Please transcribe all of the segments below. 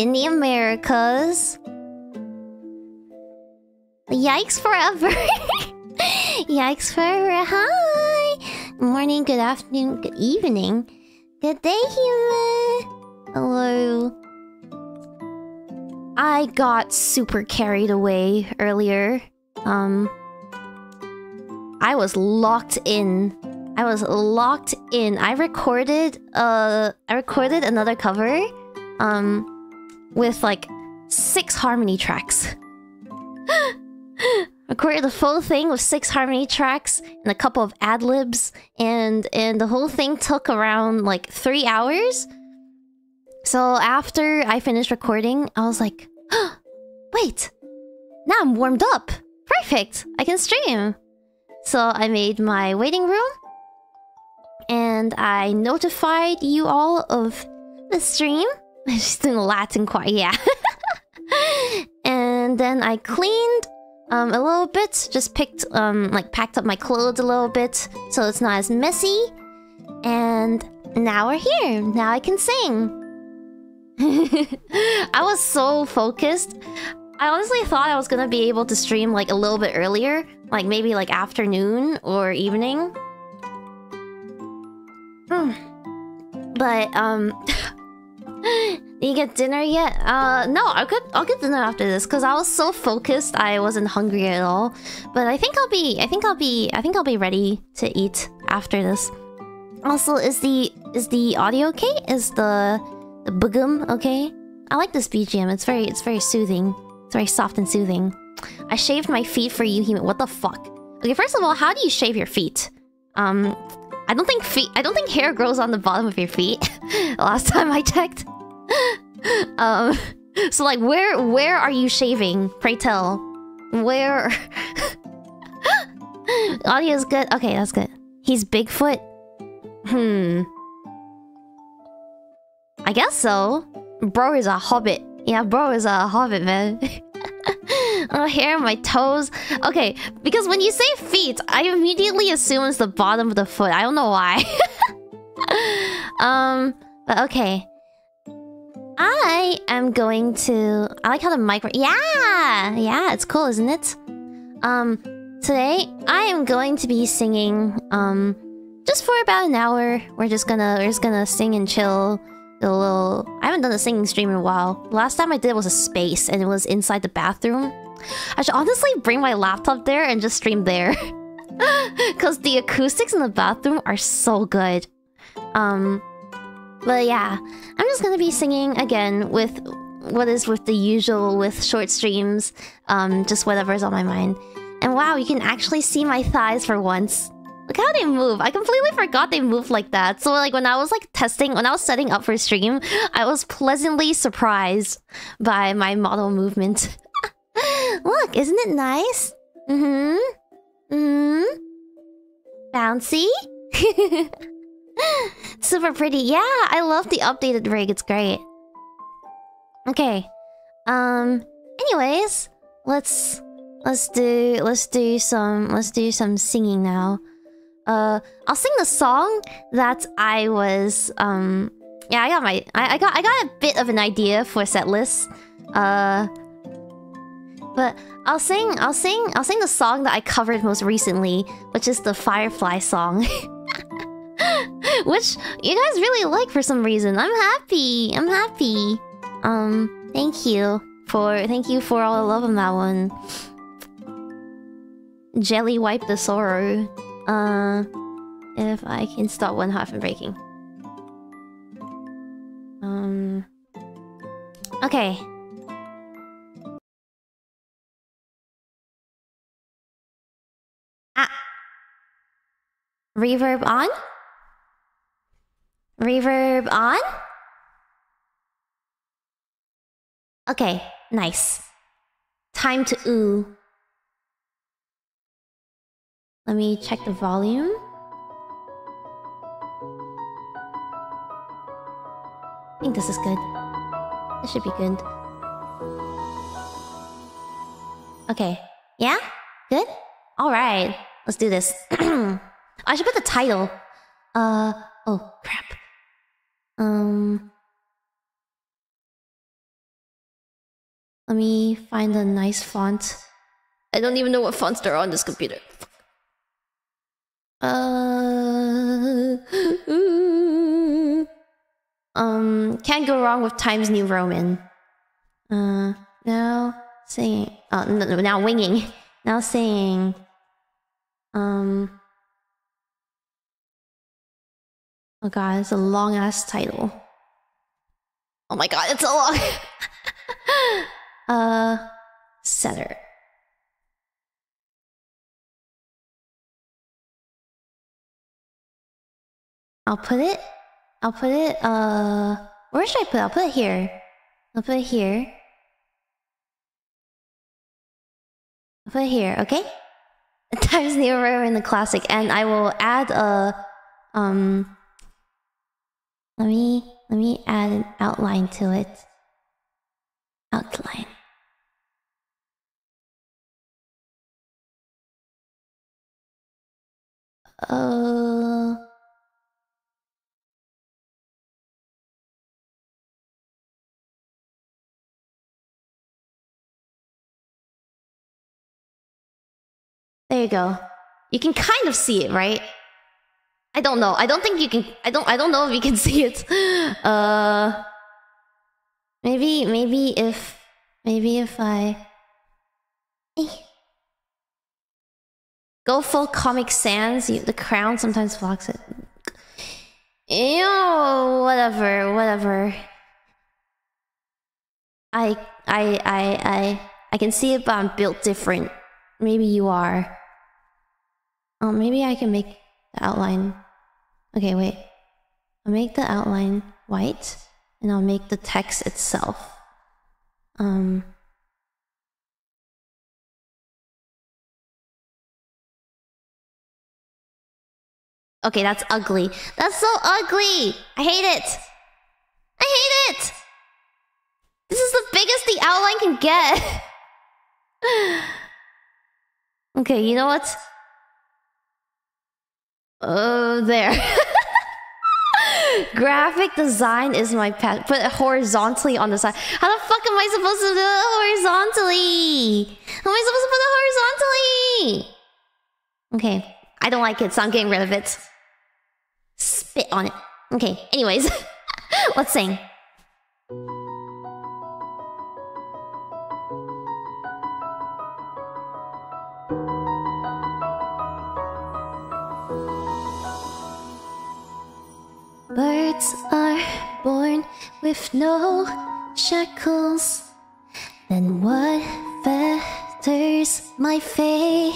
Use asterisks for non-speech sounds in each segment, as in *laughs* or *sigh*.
in the Americas. Yikes forever. *laughs* Yikes forever. Hi. Morning, good afternoon, good evening. Good day, human. Hello. I got super carried away earlier. Um, I was locked in. I was locked in. I recorded, uh, I recorded another cover. Um, with like six harmony tracks. *laughs* recorded the full thing with six harmony tracks and a couple of ad libs, and and the whole thing took around like three hours. So after I finished recording, I was like, *gasps* "Wait, now I'm warmed up. Perfect. I can stream." So I made my waiting room, and I notified you all of the stream. *laughs* She's doing Latin choir, yeah. *laughs* and then I cleaned um, a little bit. Just picked, um, like packed up my clothes a little bit so it's not as messy. And now we're here. Now I can sing. *laughs* I was so focused. I honestly thought I was gonna be able to stream like a little bit earlier, like maybe like afternoon or evening. But um *laughs* you get dinner yet? Uh, no, I'll get I'll get dinner after this because I was so focused I wasn't hungry at all. But I think I'll be I think I'll be I think I'll be ready to eat after this. Also, is the is the audio okay? Is the the boogum okay? I like this BGM. It's very it's very soothing. It's very soft and soothing. I shaved my feet for you, What the fuck? Okay, first of all, how do you shave your feet? Um, I don't think feet. I don't think hair grows on the bottom of your feet. *laughs* Last time I checked. *laughs* um, so like, where where are you shaving? Pray tell. Where? *laughs* Audio is good. Okay, that's good. He's Bigfoot. Hmm. I guess so. Bro is a hobbit. Yeah, bro is a hobbit, man. Oh, on my toes. Okay, because when you say feet, I immediately assume it's the bottom of the foot. I don't know why. *laughs* um, but okay. I am going to... I like how the micro... Yeah! Yeah, it's cool, isn't it? Um, today, I am going to be singing, um, just for about an hour. We're just gonna... We're just gonna sing and chill. A little... I haven't done a singing stream in a while. The last time I did was a space, and it was inside the bathroom. I should honestly bring my laptop there and just stream there. *laughs* Because the acoustics in the bathroom are so good. Um, but yeah, I'm just gonna be singing again with what is with the usual with short streams, um, just whatever's on my mind. And wow, you can actually see my thighs for once. Look how they move. I completely forgot they move like that. So like when I was like testing, when I was setting up for stream, I was pleasantly surprised by my model movement. Look, isn't it nice? Mm-hmm. Mm-hmm. Bouncy? *laughs* Super pretty. Yeah, I love the updated rig. It's great. Okay. Um. Anyways, let's let's do let's do some let's do some singing now. Uh, I'll sing the song that I was um. Yeah, I got my I, I got I got a bit of an idea for set list. Uh. But I'll sing I'll sing I'll sing the song that I covered most recently, which is the Firefly song. *laughs* Which you guys really like for some reason. I'm happy. I'm happy. Um, thank you for thank you for all the love on that one. Jelly wipe the sorrow. Uh, if I can stop one half from breaking. Um. Okay. Ah. Reverb on? Reverb on? Okay, nice. Time to ooh. Let me check the volume. I think this is good. This should be good. Okay. Yeah? Good? Alright. Let's do this. *clears throat* I should put the title. Uh, oh, crap. Um, let me find a nice font. I don't even know what fonts there are on this computer. Uh, *laughs* um, can't go wrong with Times New Roman. Uh, now saying, uh, no, now winging. Now saying, um. Oh god, it's a long ass title. Oh my god, it's a long. *laughs* uh, center. I'll put it. I'll put it. Uh, where should I put? it? I'll put it here. I'll put it here. I'll put it here. Okay. *laughs* Times New in the classic, and I will add a um. Let me let me add an outline to it. Outline. Uh. There you go. You can kind of see it, right? I don't know. I don't think you can. I don't. I don't know if you can *laughs* see it. Uh, maybe. Maybe if. Maybe if I. Go full Comic Sans. You, the crown sometimes blocks it. Ew, whatever, whatever. I, I, I, I, I can see it, but I'm built different. Maybe you are. Oh, maybe I can make the outline. Okay, wait. I'll make the outline white, and I'll make the text itself. Um. Okay, that's ugly. That's so ugly! I hate it! I hate it! This is the biggest the outline can get! *laughs* okay, you know what? Oh, there. *laughs* Graphic design is my pet. Put it horizontally on the side. How the fuck am I supposed to do it horizontally? How am I supposed to put it horizontally? Okay, I don't like it, so I'm getting rid of it. Spit on it. Okay, anyways. *laughs* Let's sing. Birds are born with no shackles. Then what fetters my fate?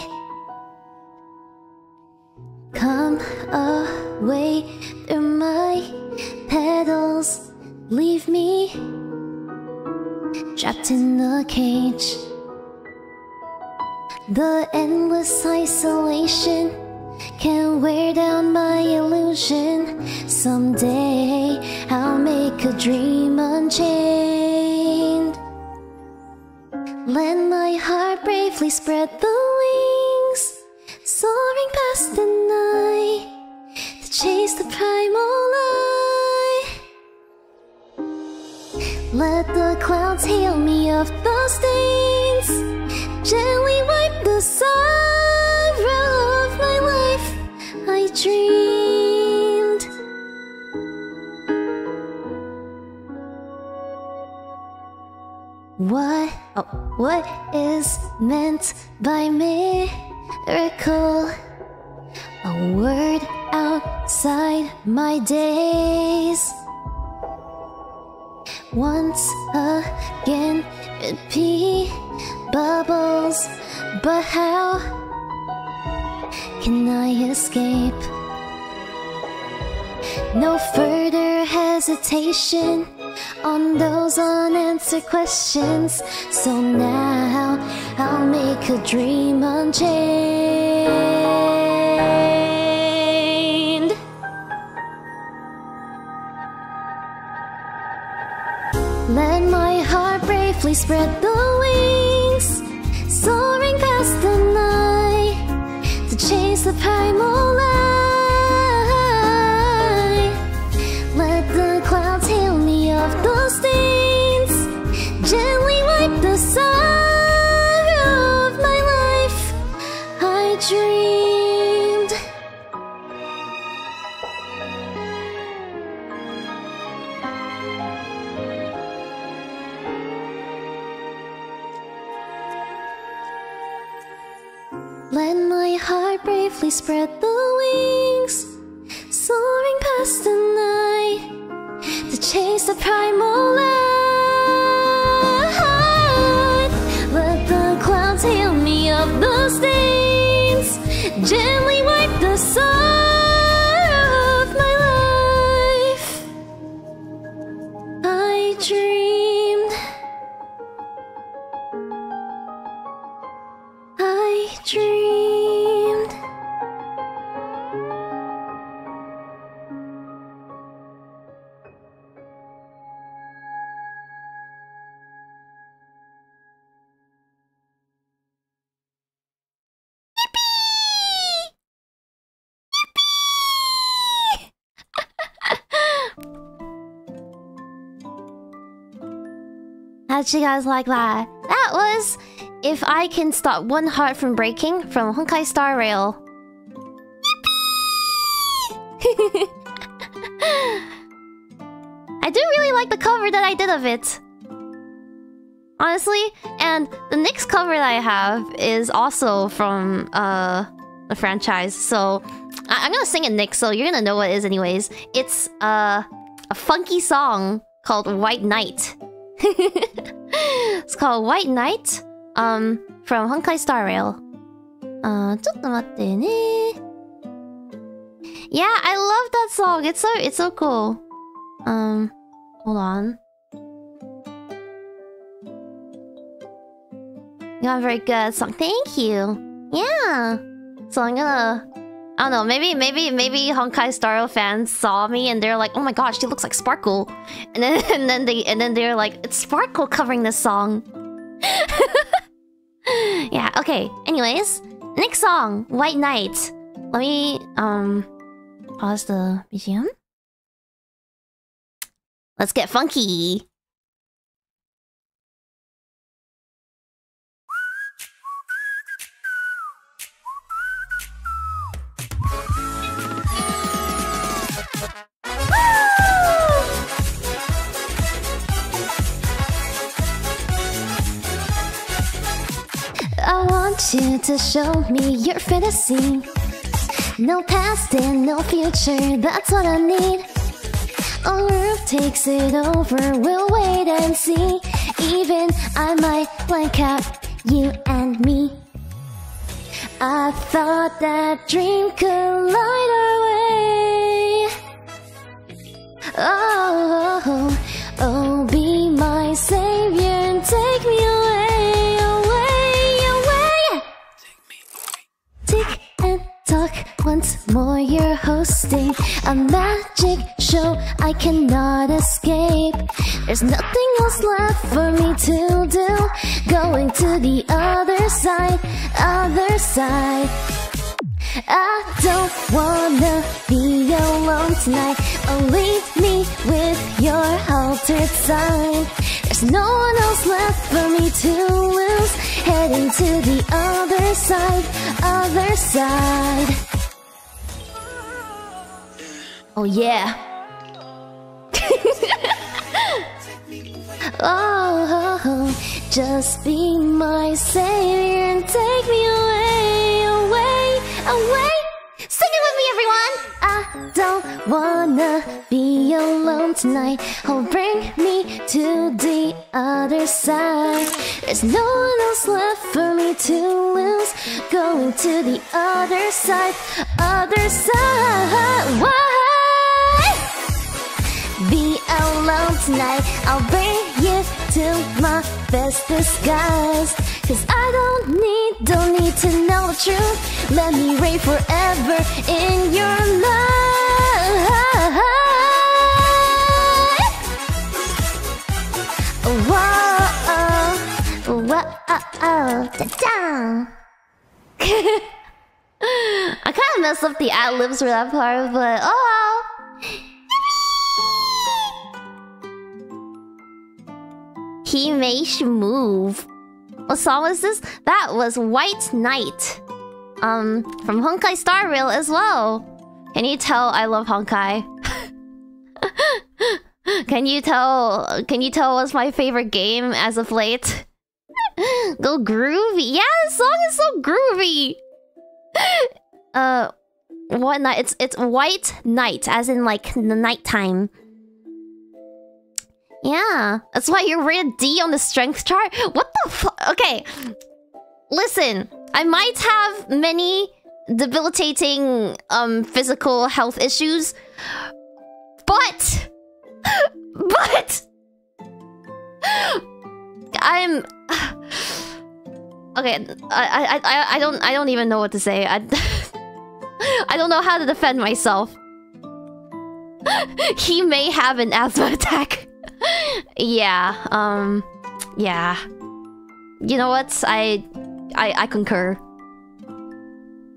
Come away through my petals. Leave me trapped in a cage. The endless isolation can wear down my illusion. Someday I'll make a dream unchained. Let my heart bravely spread the wings, soaring past the night to chase the primal light. Let the clouds heal me of the stains, gently wipe the sorrow Dreamed. What, oh, what is meant by miracle? A word outside my days. Once again, repeat bubbles, but how can I escape? No further hesitation on those unanswered questions. So now I'll make a dream unchained. Let my heart bravely spread the wings, to chase the primal spread You guys like that? That was If I Can Stop One Heart From Breaking from Honkai Star Rail. *laughs* I do really like the cover that I did of it. Honestly, and the next cover that I have is also from uh the franchise. So I am gonna sing it next, so you're gonna know what it is anyways. It's uh a funky song called White Night. *laughs* it's called White Night um from Honkai Star Rail. Uh, yeah, I love that song. It's so it's so cool. Um, hold on. You got very good song. Thank you. Yeah. So I'm gonna... I don't know, maybe, maybe, maybe Honkai Star Rail fans saw me and they're like, oh my gosh, she looks like Sparkle. And then, *laughs* and then they, and then they're like, it's Sparkle covering this song. *laughs* yeah, okay. Anyways, next song, White Night. Let me, um, pause the BGM. Let's get funky. You to show me your fantasy. No past and no future, that's what I need. Our roof takes it over, we'll wait and see. Even I might blank out you and me. I thought that dream could light our way. Oh, oh, oh be my savior and take me once more. You're hosting a magic show I cannot escape. There's nothing else left for me to do. Going to the other side, other side. I don't wanna be alone tonight. Oh, leave me with your altered side. There's no one else left for me to lose. Heading to the other side, other side. Oh yeah. *laughs* oh, just be my savior and take me away, away, away. Sing it with me, everyone! I don't wanna be alone tonight. Oh, bring me to the other side. There's no one else left for me to lose. Going to the other side, other side. Tonight. I'll bring you to my best disguise Cause I don't need, don't need to know the truth. Let me reign forever in your life. Whoa, whoa, da-da. *laughs* I kind of messed up the ad-libs for that part, but oh He may move. What song was this? That was White Night. Um, from Honkai Star Rail as well. Can you tell I love Honkai? *laughs* can you tell can you tell what's my favorite game as of late? *laughs* Go groovy. Yeah, the song is so groovy. *laughs* uh what night? It's it's white night, as in like the nighttime. Yeah, that's why you're rated D on the strength chart? What the fuck? Okay, listen, I might have many debilitating um physical health issues, but... *laughs* But... I'm... *sighs* Okay, I, I, I, I don't I don't even know what to say. I, *laughs* I don't know how to defend myself. *laughs* he may have an asthma attack yeah, um, yeah. You know what? I, I, I concur.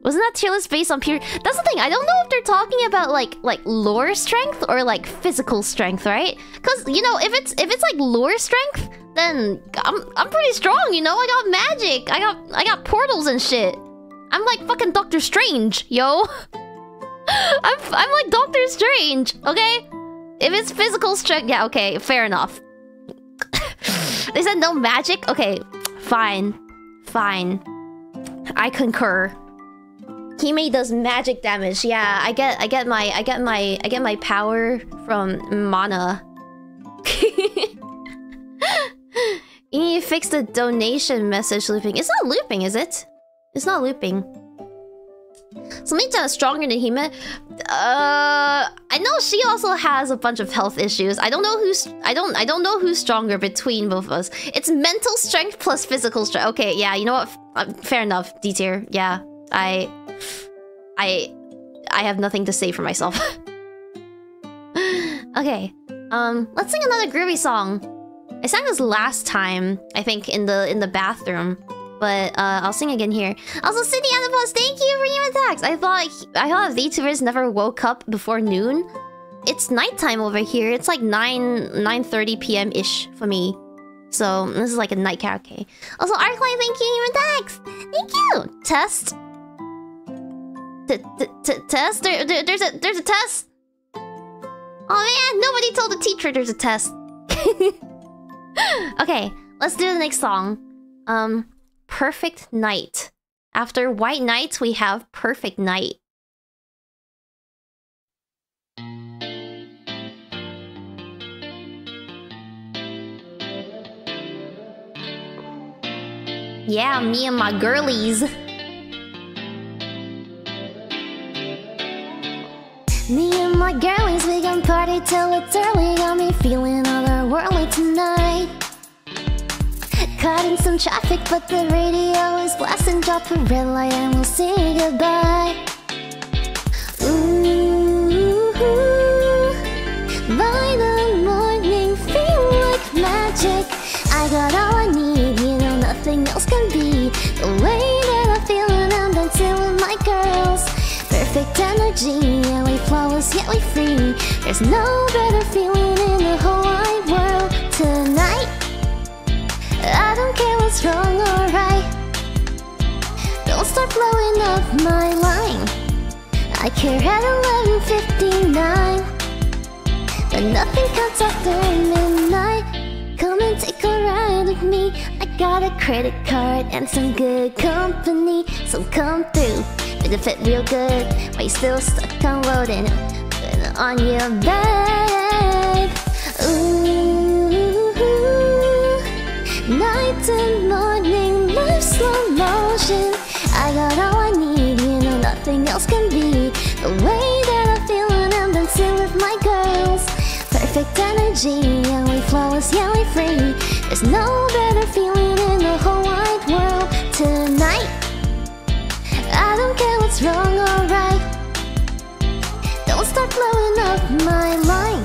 Wasn't that tier list based on pure? That's the thing. I don't know if they're talking about like like lore strength or like physical strength, right? Because you know, if it's if it's like lore strength, then I'm I'm pretty strong. You know, I got magic. I got I got portals and shit. I'm like fucking Doctor Strange, yo. *laughs* I'm I'm like Doctor Strange. Okay, if it's physical strength, yeah, okay, fair enough. *laughs* they said no magic. Okay, fine, fine. I concur. Hime does magic damage. Yeah, I get I get my I get my I get my power from mana. you need to fix the donation message looping. It's not looping, is it? It's not looping. Something is stronger than Hime. Uh, I know she also has a bunch of health issues. I don't know who's I don't I don't know who's stronger between both of us. It's mental strength plus physical strength. Okay, yeah, you know what? Uh, fair enough. D tier. Yeah, I I I have nothing to say for myself. *laughs* okay. Um, let's sing another groovy song. I sang this last time, I think, in the in the bathroom. But uh, I'll sing again here. Also, City Anipos, thank you for your attacks. I thought I thought VTubers never woke up before noon. It's nighttime over here. It's like 9 9:30 p.m. ish for me. So this is like a night karaoke. Also, Arclight, thank you for your attacks. Thank you. Test test? There, there, there's a there's a test. Oh man, nobody told the teacher there's a test. *laughs* okay, let's do the next song. Um, Perfect Night. After White Night, we have Perfect Night. Yeah, me and my girlies. Me and my girlies, we gon' party till it's early Got me feeling otherworldly tonight Caught in some traffic, but the radio is blasting. Drop a red light and we'll say goodbye. Ooh, by the morning, feel like magic. I got all I need, you know nothing else can be. The way that I feel when I'm dancing with my girls. Perfect energy Yeah, we flawless, yet we free. There's no better feeling in the whole wide world. Tonight care what's wrong or right Don't start blowing up my line. I care at 11.59 But nothing counts after midnight. Come and take a ride with me. I got a credit card and some good company. So come through fit real good? Why you still stuck on loading on your bed? Ooh, night and morning, life slow motion. I got all I need, you know nothing else can be the way that I feel when I'm dancing with my girls. Perfect energy, yeah we flawless, yeah we free. There's no better feeling in the whole wide world tonight. I don't care what's wrong or right Don't start blowing up my line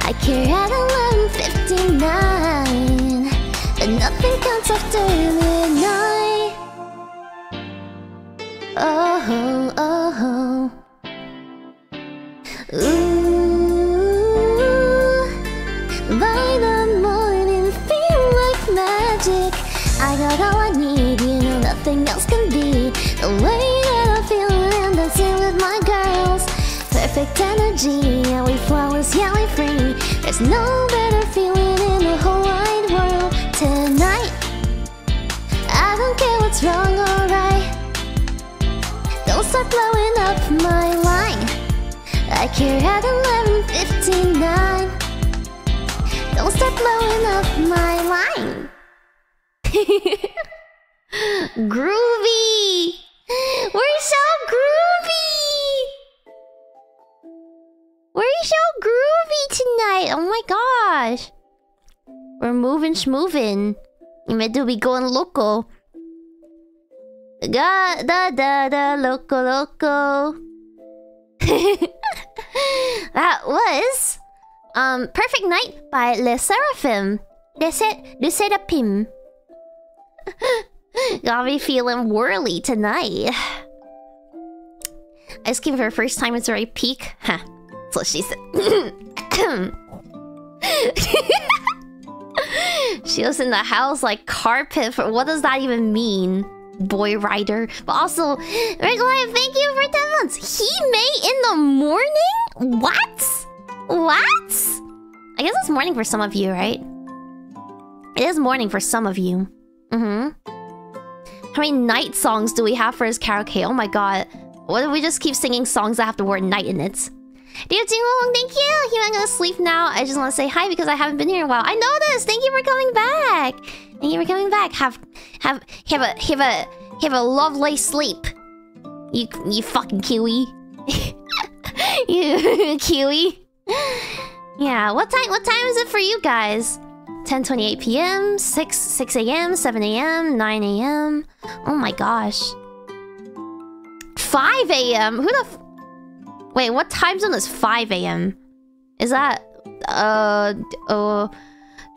I care at 11.59 But nothing counts after midnight Oh, oh, oh. Ooh. By the morning feel like magic. I got all I need, you know nothing else can be. The way that I feel I'm dancing with my girls. Perfect energy, yeah we flawless, yeah we free. There's no don't care what's wrong or right Don't start blowing up my line at 11.59 Don't start blowing up my line *laughs* Groovy! We're so groovy! We're so groovy tonight! Oh my gosh! We're moving schmoving. You meant to be going loco. Da da da da loco loco. *laughs* that was um Perfect Night by LE SSERAFIM. Le, Se LE SSERAFIM. Got me feeling whirly tonight. ice cream for her first time. It's already peak. Huh. *laughs* That's what she said. *laughs* she was in the house like carpet. For, what does that even mean? Boy rider. But also, Regular, thank you for 10 months. He may in the morning? What? What? I guess it's morning for some of you, right? It is morning for some of you. Mm-hmm. How many night songs do we have for his karaoke? Oh my god. What if we just keep singing songs that have the word night in it? Dear Jinglong, thank you! I'm gonna sleep now. I just want to say hi because I haven't been here in a while. I know this! Thank you for coming back! Thank you for coming back. Have, have, have a, have a, have a lovely sleep. You, you fucking kiwi. *laughs* you *laughs* kiwi. Yeah, what time, what time is it for you guys? 10.28 p.m., 6, 6 a.m., 7 a.m., 9 a.m. Oh my gosh. 5 a.m.? Who the Wait, what time zone is 5 a.m.? Is that... Uh... Uh...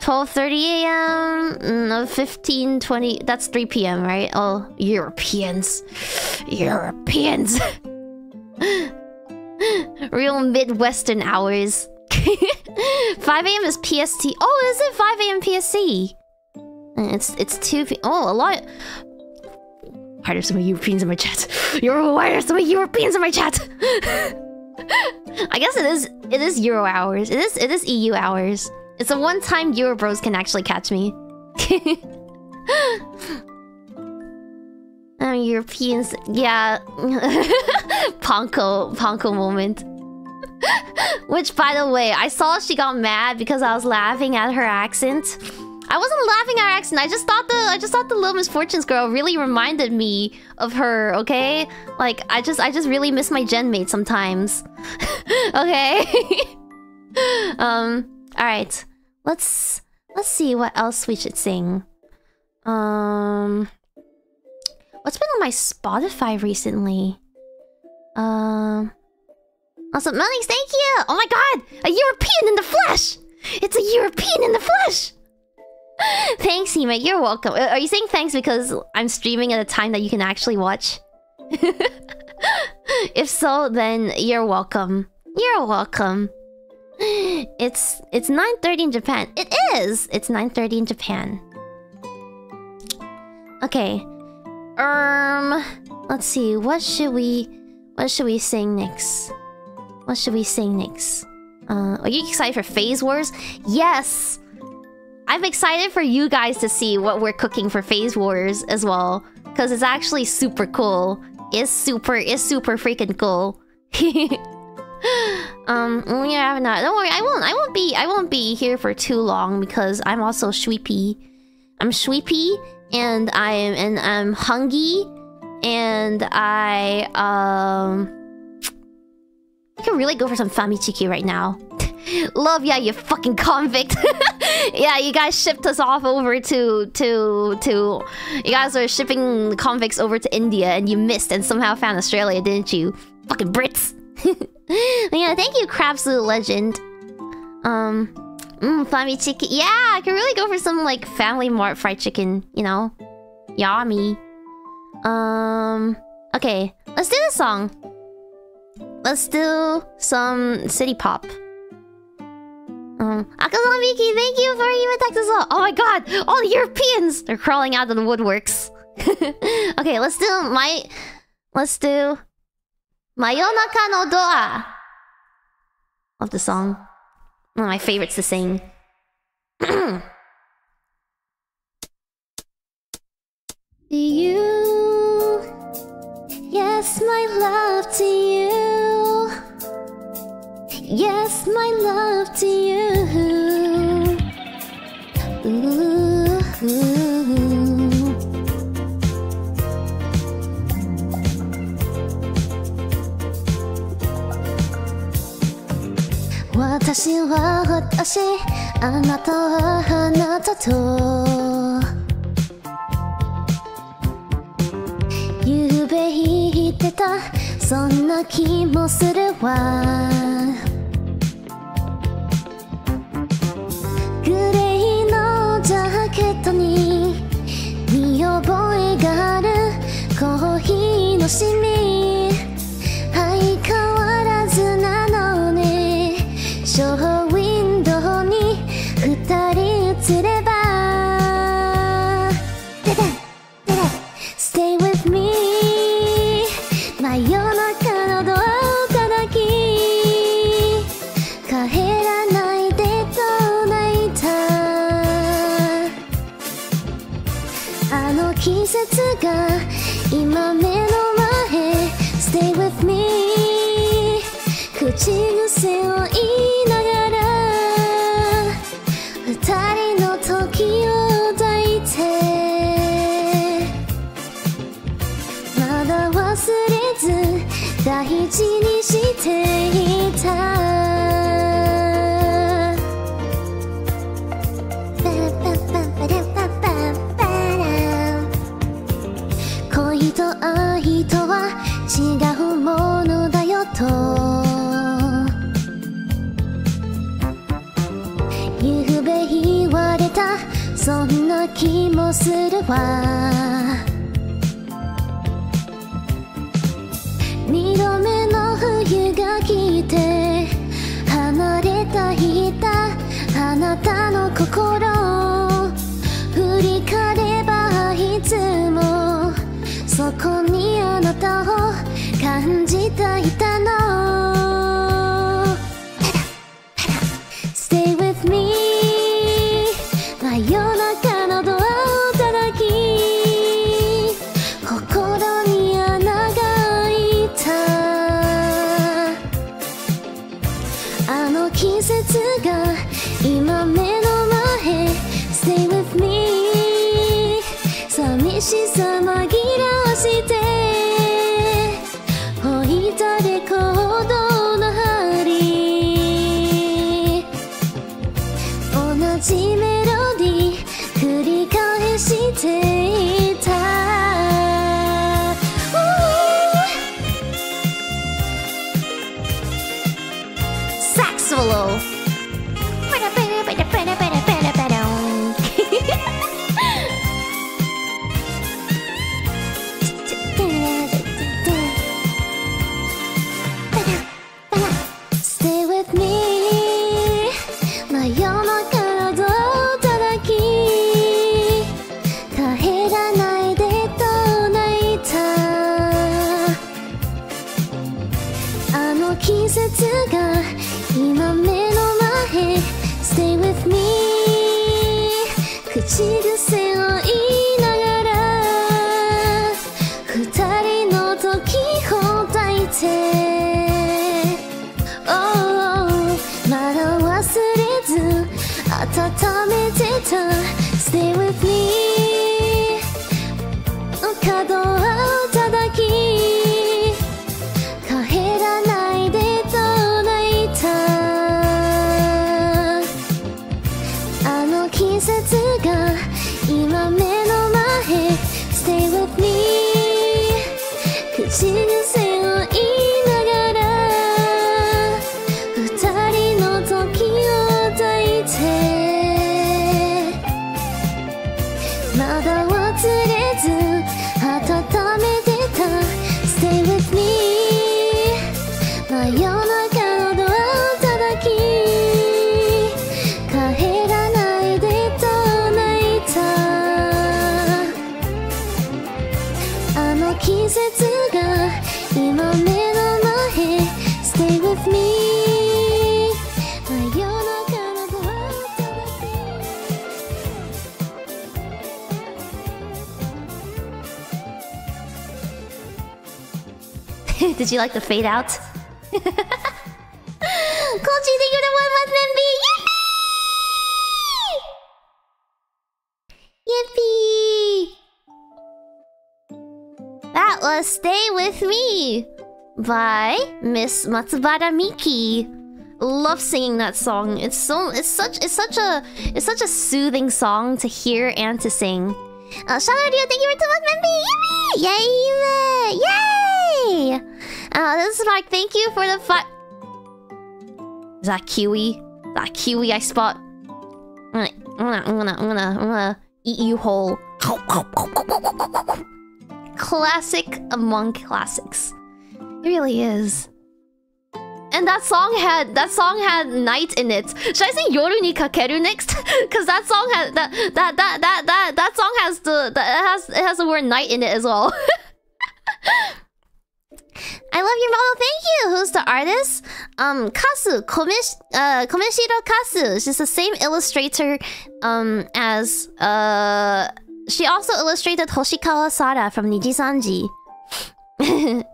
12.30 a.m. No, 15, 20... That's 3 p.m., right? Oh, Europeans. Europeans. *laughs* Real Midwestern hours. *laughs* 5 a.m. is PST. Oh, is it 5 a.m. PST? It's it's 2 p. Oh, a lot. Why are some Europeans in my chat? Why are some Europeans in my chat? *laughs* I guess it is it is Euro hours. It is it is EU hours. It's the one time Euro bros can actually catch me. *laughs* um, Europeans, yeah. *laughs* Panko, Panko moment. *laughs* Which, by the way, I saw she got mad because I was laughing at her accent. I wasn't laughing at her accent. I just thought the I just thought the Little Misfortunes girl really reminded me of her. Okay, like I just I just really miss my gen mate sometimes. okay. um. All right. Let's let's see what else we should sing. Um. What's been on my Spotify recently? Um. Awesome, Melix, thank you! Oh my god! A European in the flesh! It's a European in the flesh! *laughs* thanks, Hime. You're welcome. Are you saying thanks because I'm streaming at a time that you can actually watch? *laughs* if so, then you're welcome. You're welcome. It's it's 9:30 in Japan. It is. It's 9:30 in Japan. Okay. Um, let's see. What should we what should we sing next? What should we sing next? Uh, are you excited for Phase Wars? Yes. I'm excited for you guys to see what we're cooking for Phase Wars as well. Because it's actually super cool. It's super, it's super freaking cool. *laughs* *gasps* um, yeah, I'm not. Don't worry, I won't. I won't be. I won't be here for too long because I'm also sweepy. I'm sweepy, and I'm and I'm hungry, and I um. I can really go for some famichiki right now. *laughs* Love, yeah, you fucking convict. *laughs* yeah, you guys shipped us off over to to to. You guys were shipping convicts over to India, and you missed, and somehow found Australia, didn't you? Fucking Brits. *laughs* yeah, thank you, Crabsuit Legend. Um, mmm, flammy chicken. Yeah, I can really go for some like Family Mart fried chicken. You know, yummy. Um, okay, let's do this song. Let's do some city pop. Um, Akazamiki, thank you for even well. Oh my god, all the Europeans! They're crawling out of the woodworks. *laughs* okay, let's do my... Let's do... Mayonaka no Doa. Love the song. One of my favorites to sing. *clears throat* to you Yes, my love to you Yes, my love to you. Ooh, ooh. 私は私あなたはあなた。と夕べ言ってた。そんな気もするわ。似的话。此刻 Did you like the fade out? *laughs* Koji, thank you for the one month MB! Yippee! Yippee! That was Stay With Me by Miss Matsubara Miki. Love singing that song. It's so it's such it's such a it's such a soothing song to hear and to sing. Uh, you! thank you for the one month months, Yippee! Yay! Yay! Oh, this is like Thank you for the fuck. Is that kiwi? That kiwi I spot? I'm gonna, I'm gonna, I'm gonna, I'm gonna, I'm gonna eat you whole. Classic among classics. It really is. And that song had that song had night in it. Should I say Yoru ni kakeru next? *laughs* Cause that song has that that that that that that song has the that it has it has the word night in it as well. *laughs* I love your model. Thank you. Who's the artist? Um, Kasu Komish uh Komeshiro Kasu. She's the same illustrator um as uh she also illustrated Hoshikawa Sara from Nijisanji. *laughs*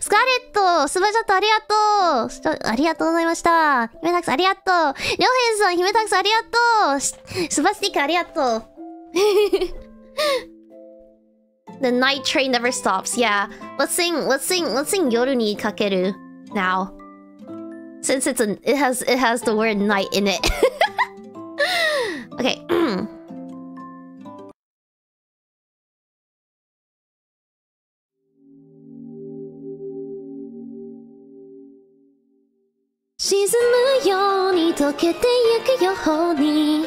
スカーレットスバチャットありがとうありがとうございました姫たくさんありがとうりょうへいさん姫たくさんありがとうスバスティックありがとう *laughs* The night train never stops. Yeah. Let's sing, let's sing, let's sing Yoru ni Kakeru now. Since it's a, it has, it has the word night in it. okay. *laughs* *clears throat* 沈むように溶けてゆくように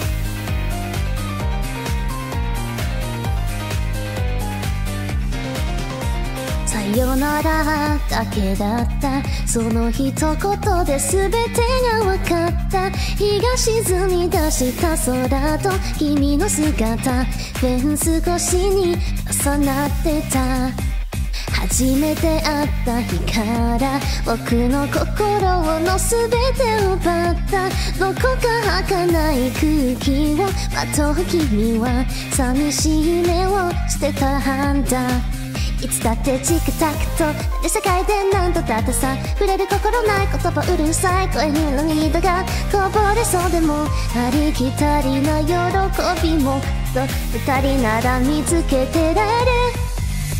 よならだけだったその一言で全てが分かった日が沈み出した空と君の姿フェンス越しに重なってた。初めて会った日から僕の心の全てを奪った。どこか儚い空気をまとう君は寂しい目をしてたんだ。いつだってチクタクと世界で何度だってさ触れる心ない言葉うるさい声に涙がこぼれそうでもありきたりな喜びもと二人なら見つけてられる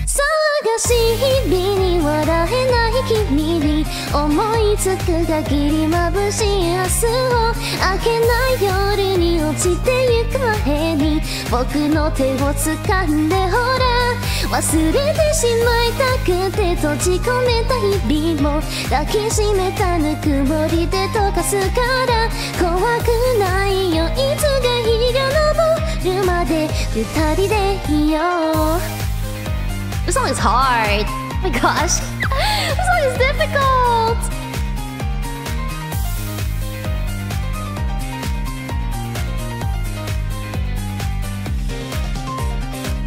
探しい日々に笑えない君に思いつく限り眩しい明日を明けない夜に落ちてゆく前に僕の手を掴んでほら忘れてしまいたくて閉じ込めた日々も抱きしめたぬくもりで溶かすから怖くないよいつが日が昇るまで二人でいよう This song is hard. Oh my gosh. *laughs* this song is difficult.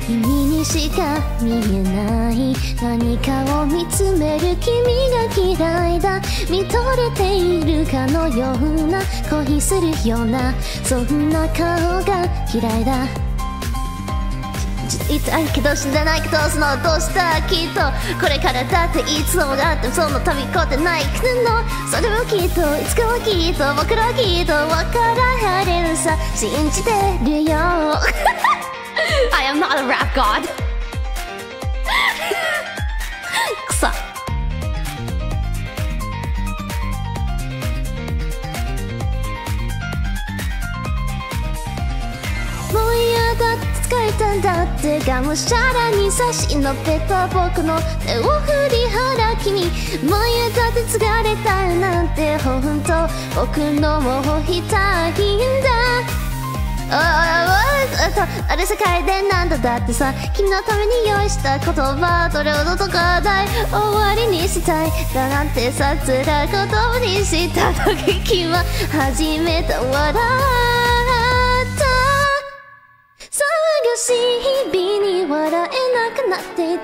Kimi にしか見えない何かを見つめる君が嫌いだ。見とれているかのような恋するような。そんな顔が嫌いだ。いつあるけど死んでないけどそのどうしたきっと。これからだっていつもがあってその旅こってないくの。それをきっといつかはきっと僕らはきっと分かられるさ。信じてるよ。I am not a rap god. くそもう嫌だって疲れたんだってがむしゃらに差し伸べた僕の手を振り払う君。もう嫌だって疲れたなんて本当僕のもう一人だあああれ世界で何度だってさ君のために用意した言葉どれほどとかない。終わりにしたい。だなんてさつらい言葉にした時君は初めて笑う。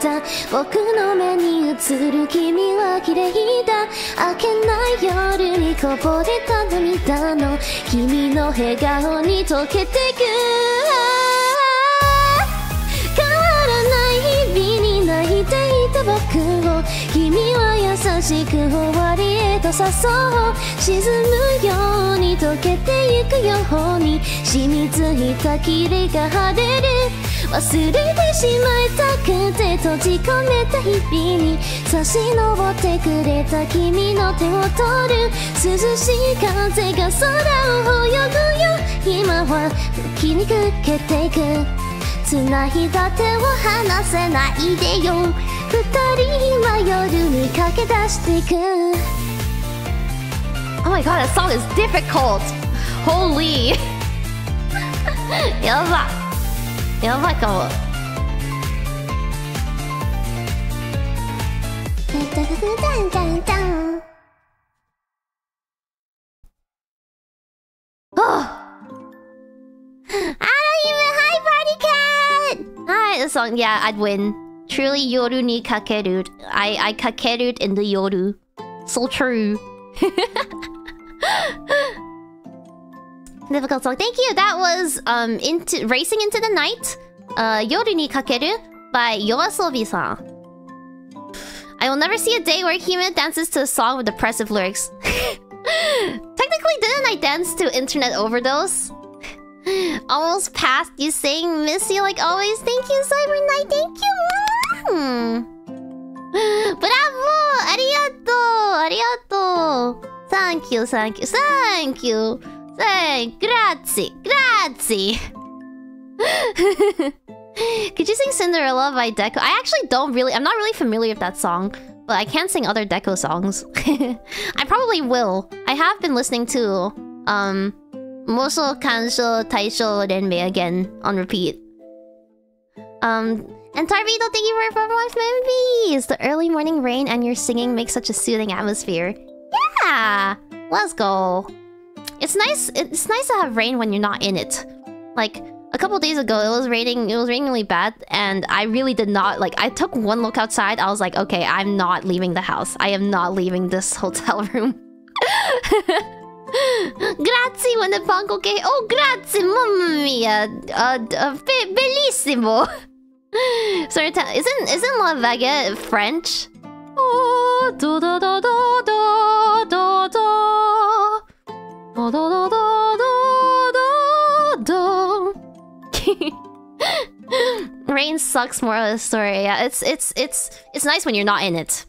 た。僕の目に映る君は綺麗だ明けない夜にこぼれた涙の。君の笑顔に溶けてく変わらない日々に泣いていた僕を君は優しく終わりへと誘う。沈むように溶けてゆくように。染みついた霧が晴れる。忘れてしまいたくて閉じ込めた日々に差し伸ってくれた君の手を取る涼しい風が空を泳ぐよ今は吹きにかけていく繋いだ手を離せないでよ二人は夜に駆け出していく Oh my god, that song is difficult! Holy! *laughs* やばやばいかもダンダンダン Oh! Hi, Party Cat! Hi, the song, yeah, I'd win. Truly yoru ni kakeru. I, I kakeru in the yoru. So true. *laughs* Difficult song. Thank you. That was um into Racing into the Night. Uh Yoru ni Kakeru by Yoasobi-san. I will never see a day where Hime dances to a song with depressive lyrics. *laughs* Technically, didn't I dance to Internet Overdose? *laughs* Almost past you saying miss you like always. Thank you, Cyber Knight. Thank you. *laughs* Bravo! Arigato! Arigato! Thank you, thank you, thank you! Thank grazie, grazie! *laughs* Could you sing Cinderella by Deco? I actually don't really... I'm not really familiar with that song. But I can sing other Deco songs. *laughs* I probably will. I have been listening to... Um... Moso Kansho Daisho Renmei again on repeat. Um... And Tarbito, thank you for 4 months movies! The early morning rain and your singing make such a soothing atmosphere. Yeah! Let's go. It's nice it's nice to have rain when you're not in it. Like a couple days ago it was raining it was raining really bad and I really did not like I took one look outside, I was like, okay, I'm not leaving the house. I am not leaving this *laughs* hotel room. *laughs* grazie the punk okay. Oh grazie, mamma mia. Uh, uh be bellissimo. *laughs* Sorry, isn't isn't La Vega French? Oh, do do do do do do do do do do do Rain sucks more of the story. Yeah, it's it's it's it's nice when you're not in it.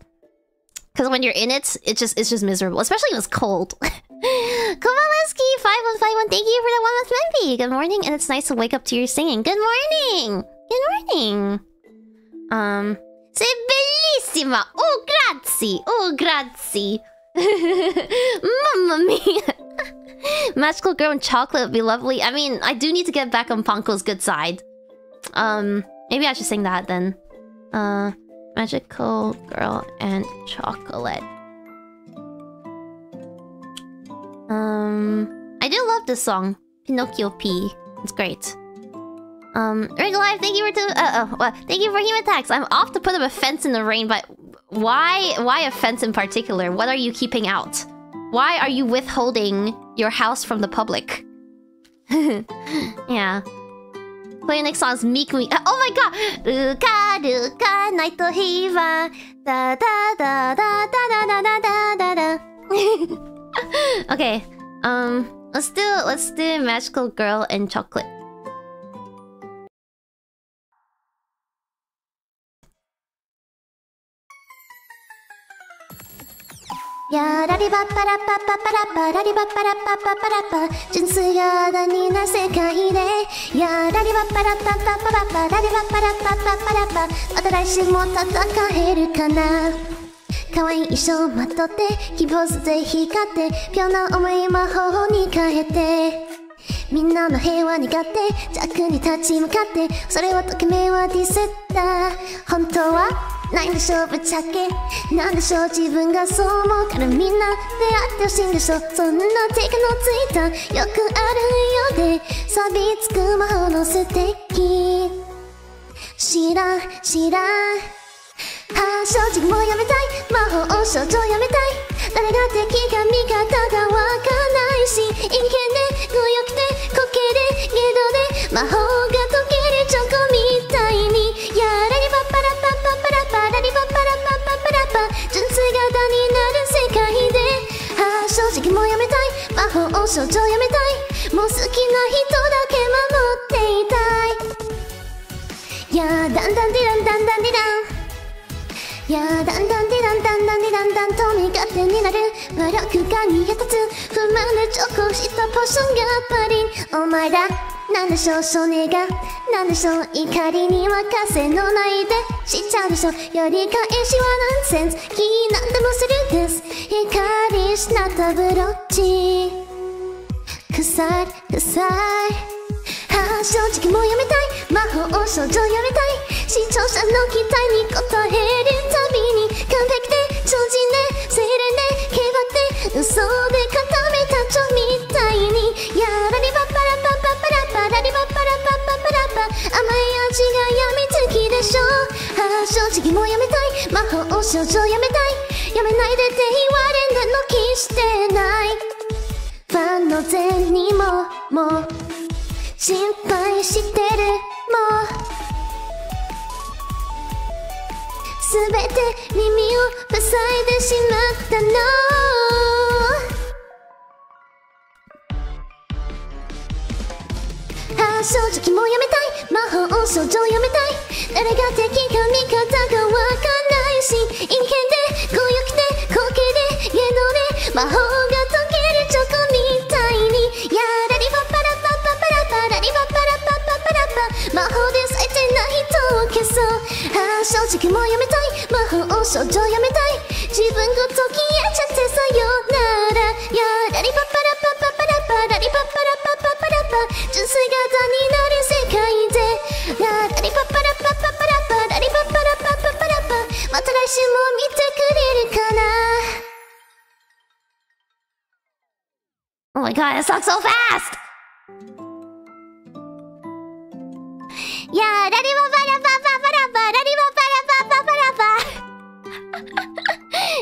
Cause when you're in it, it just it's just miserable. Especially when it's cold. *laughs* Kovaleski 5151, thank you for the one month member. Good morning, and it's nice to wake up to your singing. Good morning! Good morning! Um Sei bellissima! Oh grazie! Oh grazie! *laughs* Mamma mia! *laughs* Magical girl and chocolate would be lovely. I mean, I do need to get back on Panko's good side. Um, maybe I should sing that then. Uh, magical girl and chocolate. Um, I do love this song, Pinocchio P. It's great. Um, Rig Life, thank you for two, uh, uh, well, thank you for attacks. I'm off to put up a fence in the rain, but why, why a fence in particular? What are you keeping out? Why are you withholding your house from the public? *laughs* yeah. Play next song is Meek Me. Oh my god! Ruka, ruka, night fever. Da da da da da da da da da da. *laughs* okay. Um, let's do let's do Magical Girl and Chocolate. Ya ra di ba pa ra pa pa pa ra pa ra di ba pa ra pa pa pa ra pa 純粋やだにな世界で。やらりばぱらぱぱぱらぱらりばぱらぱぱぱらぱまた来週も戦えるかな。可愛い衣装まとって希望図で光って。ピュアな思い魔法に変えて。みんなの平和苦手弱に立ち向かって。それはときめはディスった。本当はないんでしょぶっちゃけ。なんでしょう自分がそう思うからみんな出会ってほしいんでしょそんな手がのついた。よくあるようで。錆びつく魔法の素敵。知ら知らはあ正直もうやめたい。魔法少女やめたい。誰が敵か味方かわかんないし。陰険で強くてこけでゲドで。魔法少女やめたい。もう好きな人だけ守っていたい。やだんだんディランだんだんディランやだんだんでだんだんだんでだんだんと身勝手になる。魔力が逃げ立つ。不満でチョコしたポーションがパリンお前だなんでしょう。少年がなんでしょう。怒りに任せのないで。しちゃうでしょ。やり返しはナンセンス。気になんでもするです。光しなったブロッチ臭い臭い。は正直もうやめたい。魔法少女やめたい。視聴者の期待に応えるたびに完璧で超人で精霊で競馬って嘘で固めた蝶みたいに。やらりばパラパパパラパラリバパラパパパラパ甘い味がやみつきでしょ。ああ正直もうやめたい。魔法少女やめたい。やめないでって言われんの気してない。ファンの善にももう心配してるもうすべて耳を塞いでしまったのあ正直もうやめたい魔法少女やめたい誰が敵か味方かわかんないし陰険で強欲で高貴でゲドで魔法が解やらりばパラパパパラパラリバパラパパパラパ魔法で咲いてない人を消そうああ正直もうやめたい魔法を少女やめたい自分ごと消えちゃってさよならやらりばパラパパパラパラリバパラパパパラパ純粋型になる世界でやらりばパラパパパラパラリバパラパパパラパまた来週も見てくれるかな Oh my god, it sucks so fast! Yeah.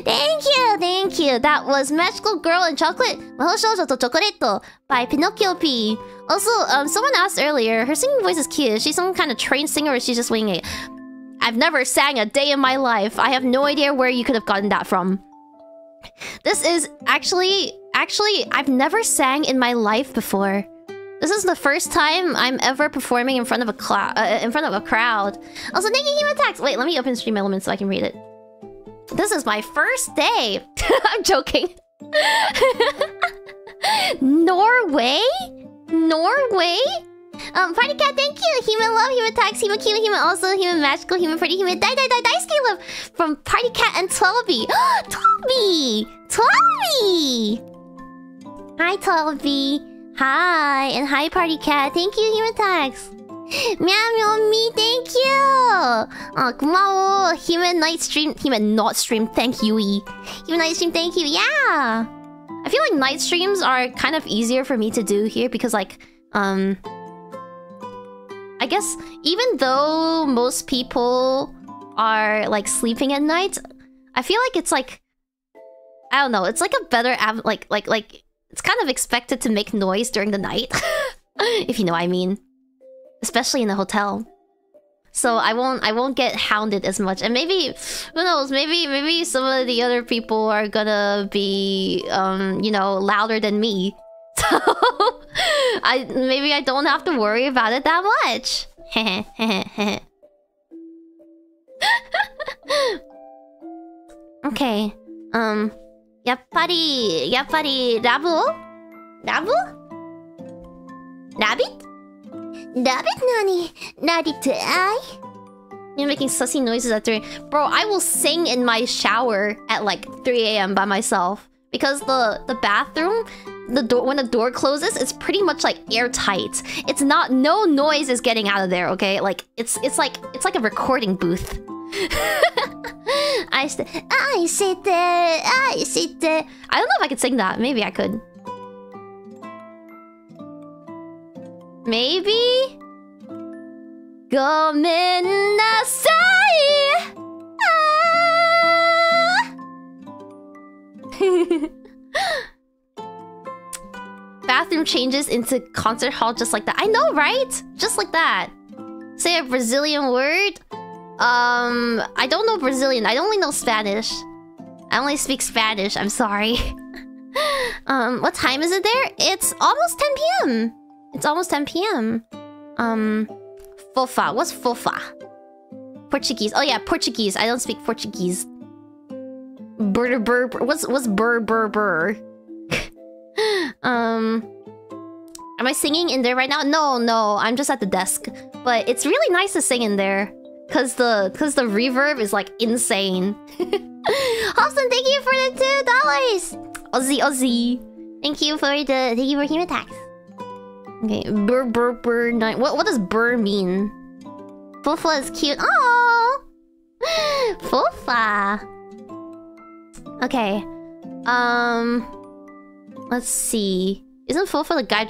Thank you, thank you. That was Magical Girl and Chocolate, to by Pinocchio P. Also, um, someone asked earlier, her singing voice is cute. Is she some kind of trained singer or is she just winging it? I've never sang a day in my life. I have no idea where you could have gotten that from. This is actually actually, I've never sang in my life before. This is the first time I'm ever performing in front of a uh, in front of a crowd. Also, thank you, Human Tax. Wait, let me open Stream Elements so I can read it. This is my first day. *laughs* I'm joking. *laughs* Norway? Norway? Um, Party Cat, thank you! Human Love, Human Tax, Human Cute, Human Also, Human Magical, Human Pretty, Human Die Die Die Die Love from Party Cat and Toby. *gasps* Toby! Toby! Hi, Toby. Hi, and hi, Party Cat. Thank you, Human Tax. *laughs* Meow meow me, thank you! Oh, 고마워. Human Night Stream, Human Not Stream, thank you. Human Night Stream, thank you. Yeah! I feel like night streams are kind of easier for me to do here because, like, um... I guess even though most people are, like, sleeping at night, I feel like it's, like... I don't know, it's like a better, av like, like, like... it's kind of expected to make noise during the night. *laughs* if you know what I mean. Especially in a hotel. So I won't I won't get hounded as much. And maybe who knows, maybe maybe some of the other people are gonna be um, you know, louder than me. *laughs* So I maybe I don't have to worry about it that much. *laughs* okay. Um やっぱり、やっぱり、ラブラブラビットラビット何ラビットアイ You're making sussy noises at 3 Bro, I will sing in my shower at like 3 a.m. by myself. Because the, the bathroom, the door when the door closes, it's pretty much like airtight. It's not no noise is getting out of there, okay? Like it's it's like it's like a recording booth. *laughs* I sit I sit there, I sit there. I don't know if I could sing that. Maybe I could. Maybe? Gomenasai! Ah. *laughs* Bathroom changes into concert hall just like that. I know, right? Just like that. Say a Brazilian word. Um, I don't know Brazilian. I only know Spanish. I only speak Spanish. I'm sorry. *laughs* um, what time is it there? It's almost 10 p.m. It's almost 10 p.m. Um, fofa. What's fofa? Portuguese. Oh yeah, Portuguese. I don't speak Portuguese. Burr burr. burr. What's what's burr burr burr? *laughs* um, am I singing in there right now? No, no. I'm just at the desk. But it's really nice to sing in there. Cause the cause the reverb is like insane. *laughs* Hobson, thank you for the two dollars. Ozzy Ozzy. Thank you for the thank you for human attacks. Okay, burr burr burr nine. What what does burr mean? Fufa is cute. Oh, *laughs* Fufa. Okay. Um, let's see. Isn't Fufa the guy?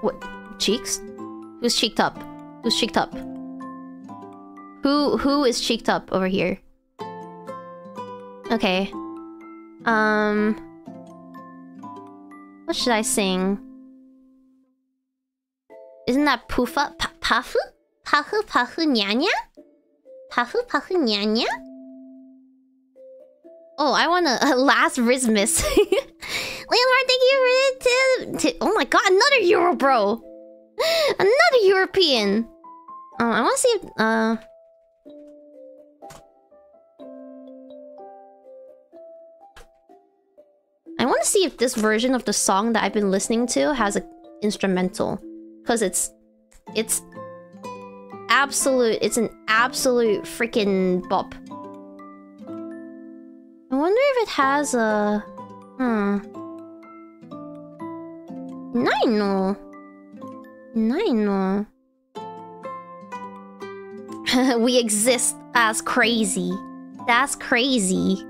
What cheeks? Who's cheeked up? Who's cheeked up? Who who is cheeked up over here? Okay. Um What should I sing? Isn't that Poofa? Pa Pafu? Pahu Pahu Nyanya? Pahu Pahu Nyanya? Oh, I want a, a last Rismus. *laughs* Leonard, thank you for it. Oh my god, another Euro, bro. *laughs* Another European. Oh, I want to see if... Uh... I want to see if this version of the song that I've been listening to has an instrumental. Because it's... It's... Absolute... It's an absolute freaking bop. I wonder if it has a... Hmm... Nine Nine *laughs* we exist as crazy. That's crazy.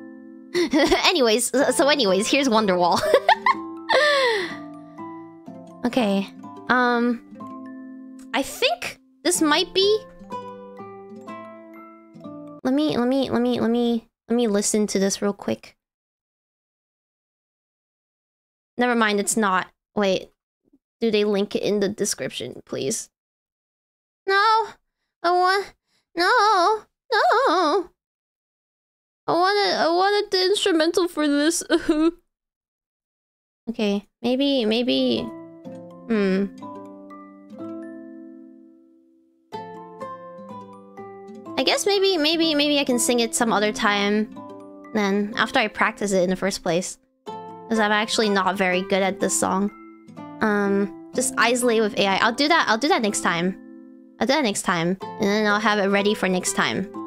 *laughs* anyways, so anyways, here's Wonderwall. *laughs* okay. Um I think this might be Let me let me let me let me let me listen to this real quick. Never mind, it's not. Wait. Do they link it in the description, please? No. I want No. No. I wanted I wanted the instrumental for this. *laughs* okay, maybe maybe hmm. I guess maybe maybe maybe I can sing it some other time then after I practice it in the first place. Because I'm actually not very good at this song. Um just isolate with AI. I'll do that I'll do that next time. I'll do that next time. And then I'll have it ready for next time.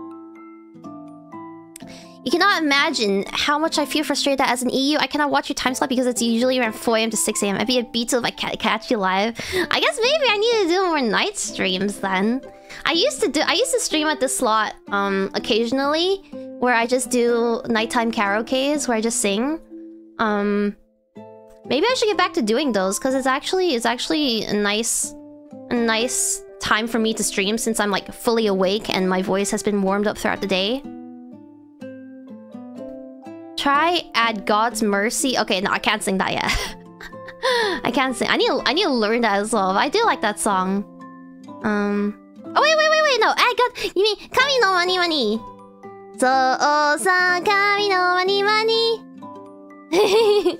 You cannot imagine how much I feel frustrated that as an EU, I cannot watch your time slot because it's usually around 4 a.m. to 6 a.m. I'd be a beat if I can't catch you live. I guess maybe I need to do more night streams then. I used to do I used to stream at this slot um occasionally where I just do nighttime karaoke's where I just sing. Um maybe I should get back to doing those because it's actually it's actually a nice a nice time for me to stream since I'm like fully awake and my voice has been warmed up throughout the day. Try add God's mercy. Okay, no, I can't sing that yet. *laughs* I can't sing. I need to, I need to learn that as well. I do like that song. Um. Oh wait, wait, wait, wait. No, I got. You mean Kami no Mani Mani? So sa Kami no Mani Mani. *laughs*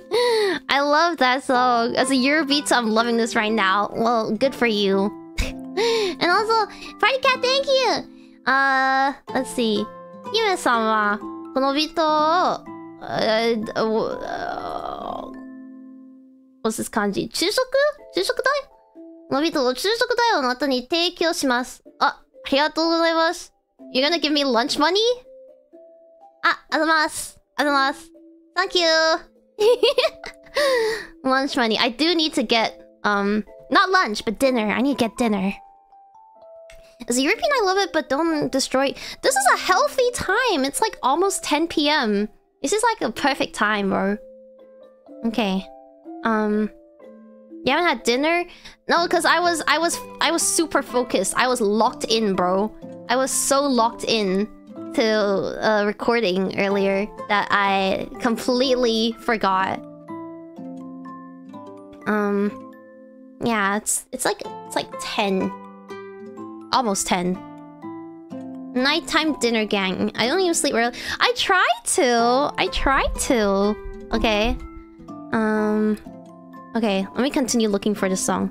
I love that song. As a Eurobeats, I'm loving this right now. Well, good for you. *laughs* and also, Party Cat, thank you. Uh, let's see. Yume-san このビート uh, uh, what's this kanji? You're gonna give me lunch money? あ、あざます。あざます。Thank you! lunch money. I do need to get, um, not lunch, but dinner. I need to get dinner. As a European, I love it, but don't destroy... This is a healthy time! It's like almost 10 p.m. This is like a perfect time, bro. Okay. Um... You haven't had dinner? No, because I was, I was, I was super focused. I was locked in, bro. I was so locked in to uh, recording earlier that I completely forgot. Um, yeah, it's it's like it's like ten, almost ten. Nighttime dinner gang. I don't even sleep early. I try to. I try to. Okay. Um. Okay, let me continue looking for this song.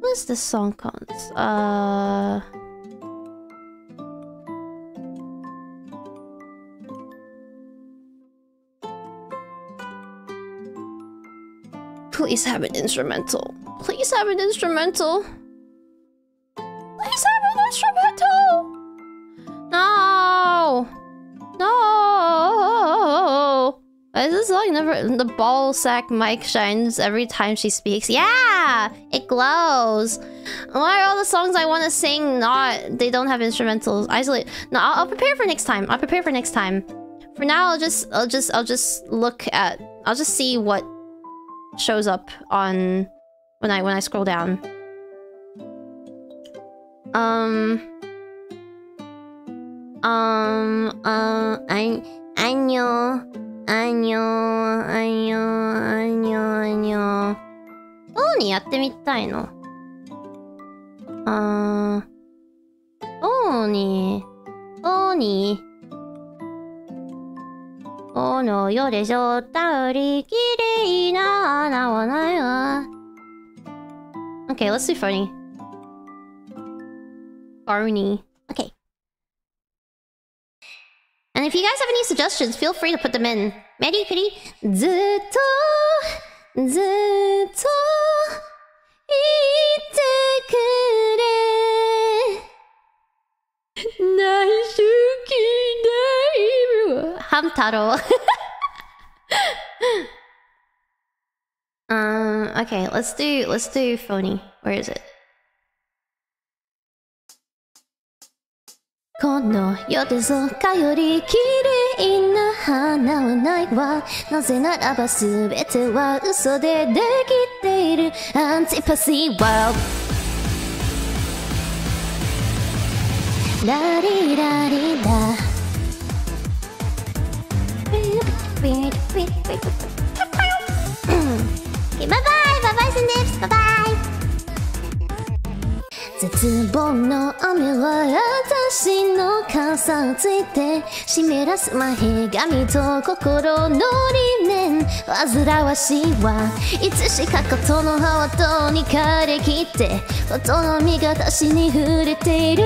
What is this song called? Uh... Please have an instrumental. Please have an instrumental. Please have an instrumental. No. No. Is this like never the ball sack mic shines every time she speaks? Yeah, it glows. Why are all the songs I want to sing not? They don't have instrumentals. Isolate. No, I'll, I'll prepare for next time. I'll prepare for next time. For now, I'll just, I'll just, I'll just look at. I'll just see what shows up on when I when I scroll down. Um. Um. Uh. I. I know. I know. I know. I know. I know. どうにやってみたいのあー。どうに。どうに。この世でしょったり綺麗な花はないわ。Okay, let's do funny. Barney. Okay. And if you guys have any suggestions, feel free to put them in. Mary, Kitty. ずっと、ずっと、言 だいぶ。ハム太郎。*laughs* um, okay, let's do, let's do phony. Where is it? この世でかより綺麗な花はないわなぜならば全ては嘘でできているアンティパシーワールドラリラリラ *clears throat* Okay, bye bye! Bye bye, Snips! Bye bye! 絶望の雨は私の傘ついて湿らす前髪と心の理念煩わしいわいつしかことの葉はとに枯れきって音の実が私に触れている。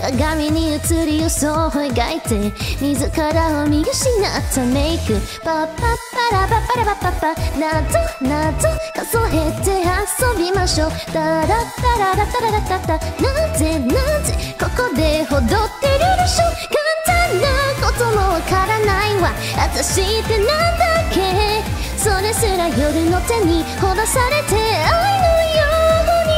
鏡に映り嘘を描いて自らを見失ったメイクパッパッパラパッパラパッパッパ謎謎数えて遊びましょうタラタララタララタなぜなぜここで踊ってるでしょ簡単なこともわからないわ。私ってなんだっけそれすら夜の手にほだされて愛のように。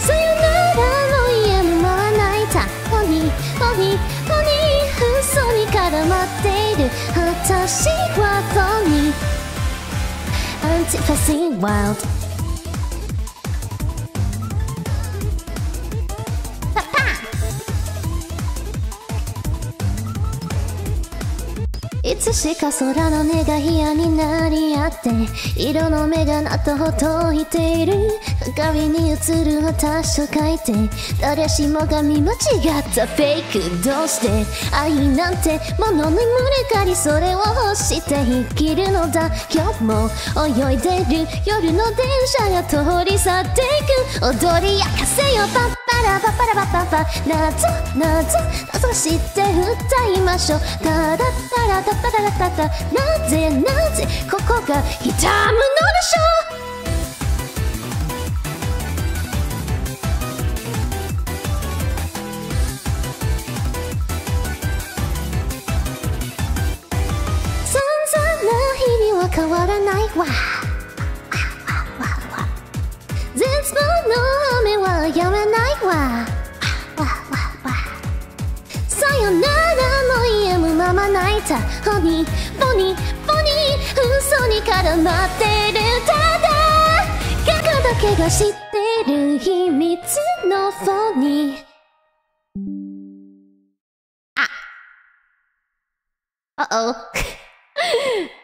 さよならの家も回らないたポニーポニーポニー嘘に絡まっている私はポニーアいつしか空の音が嫌になり合って色の目がなとほといている。鏡に映る私と書いて誰しもが見間違った。フェイクどうして愛なんてものに群がりそれを欲して生きるのだ今日も泳いでる夜の電車が通り去っていく。踊り明かせよパッパラパッパラパッパッパ謎謎謎知って歌いましょう。タラッタラタタタラタタなぜなぜここが痛むのでしょうま泣いたホニーポニーポニー嘘に絡まってるただ逆だけが知ってる秘密のフォニーあ Uh-oh. *laughs*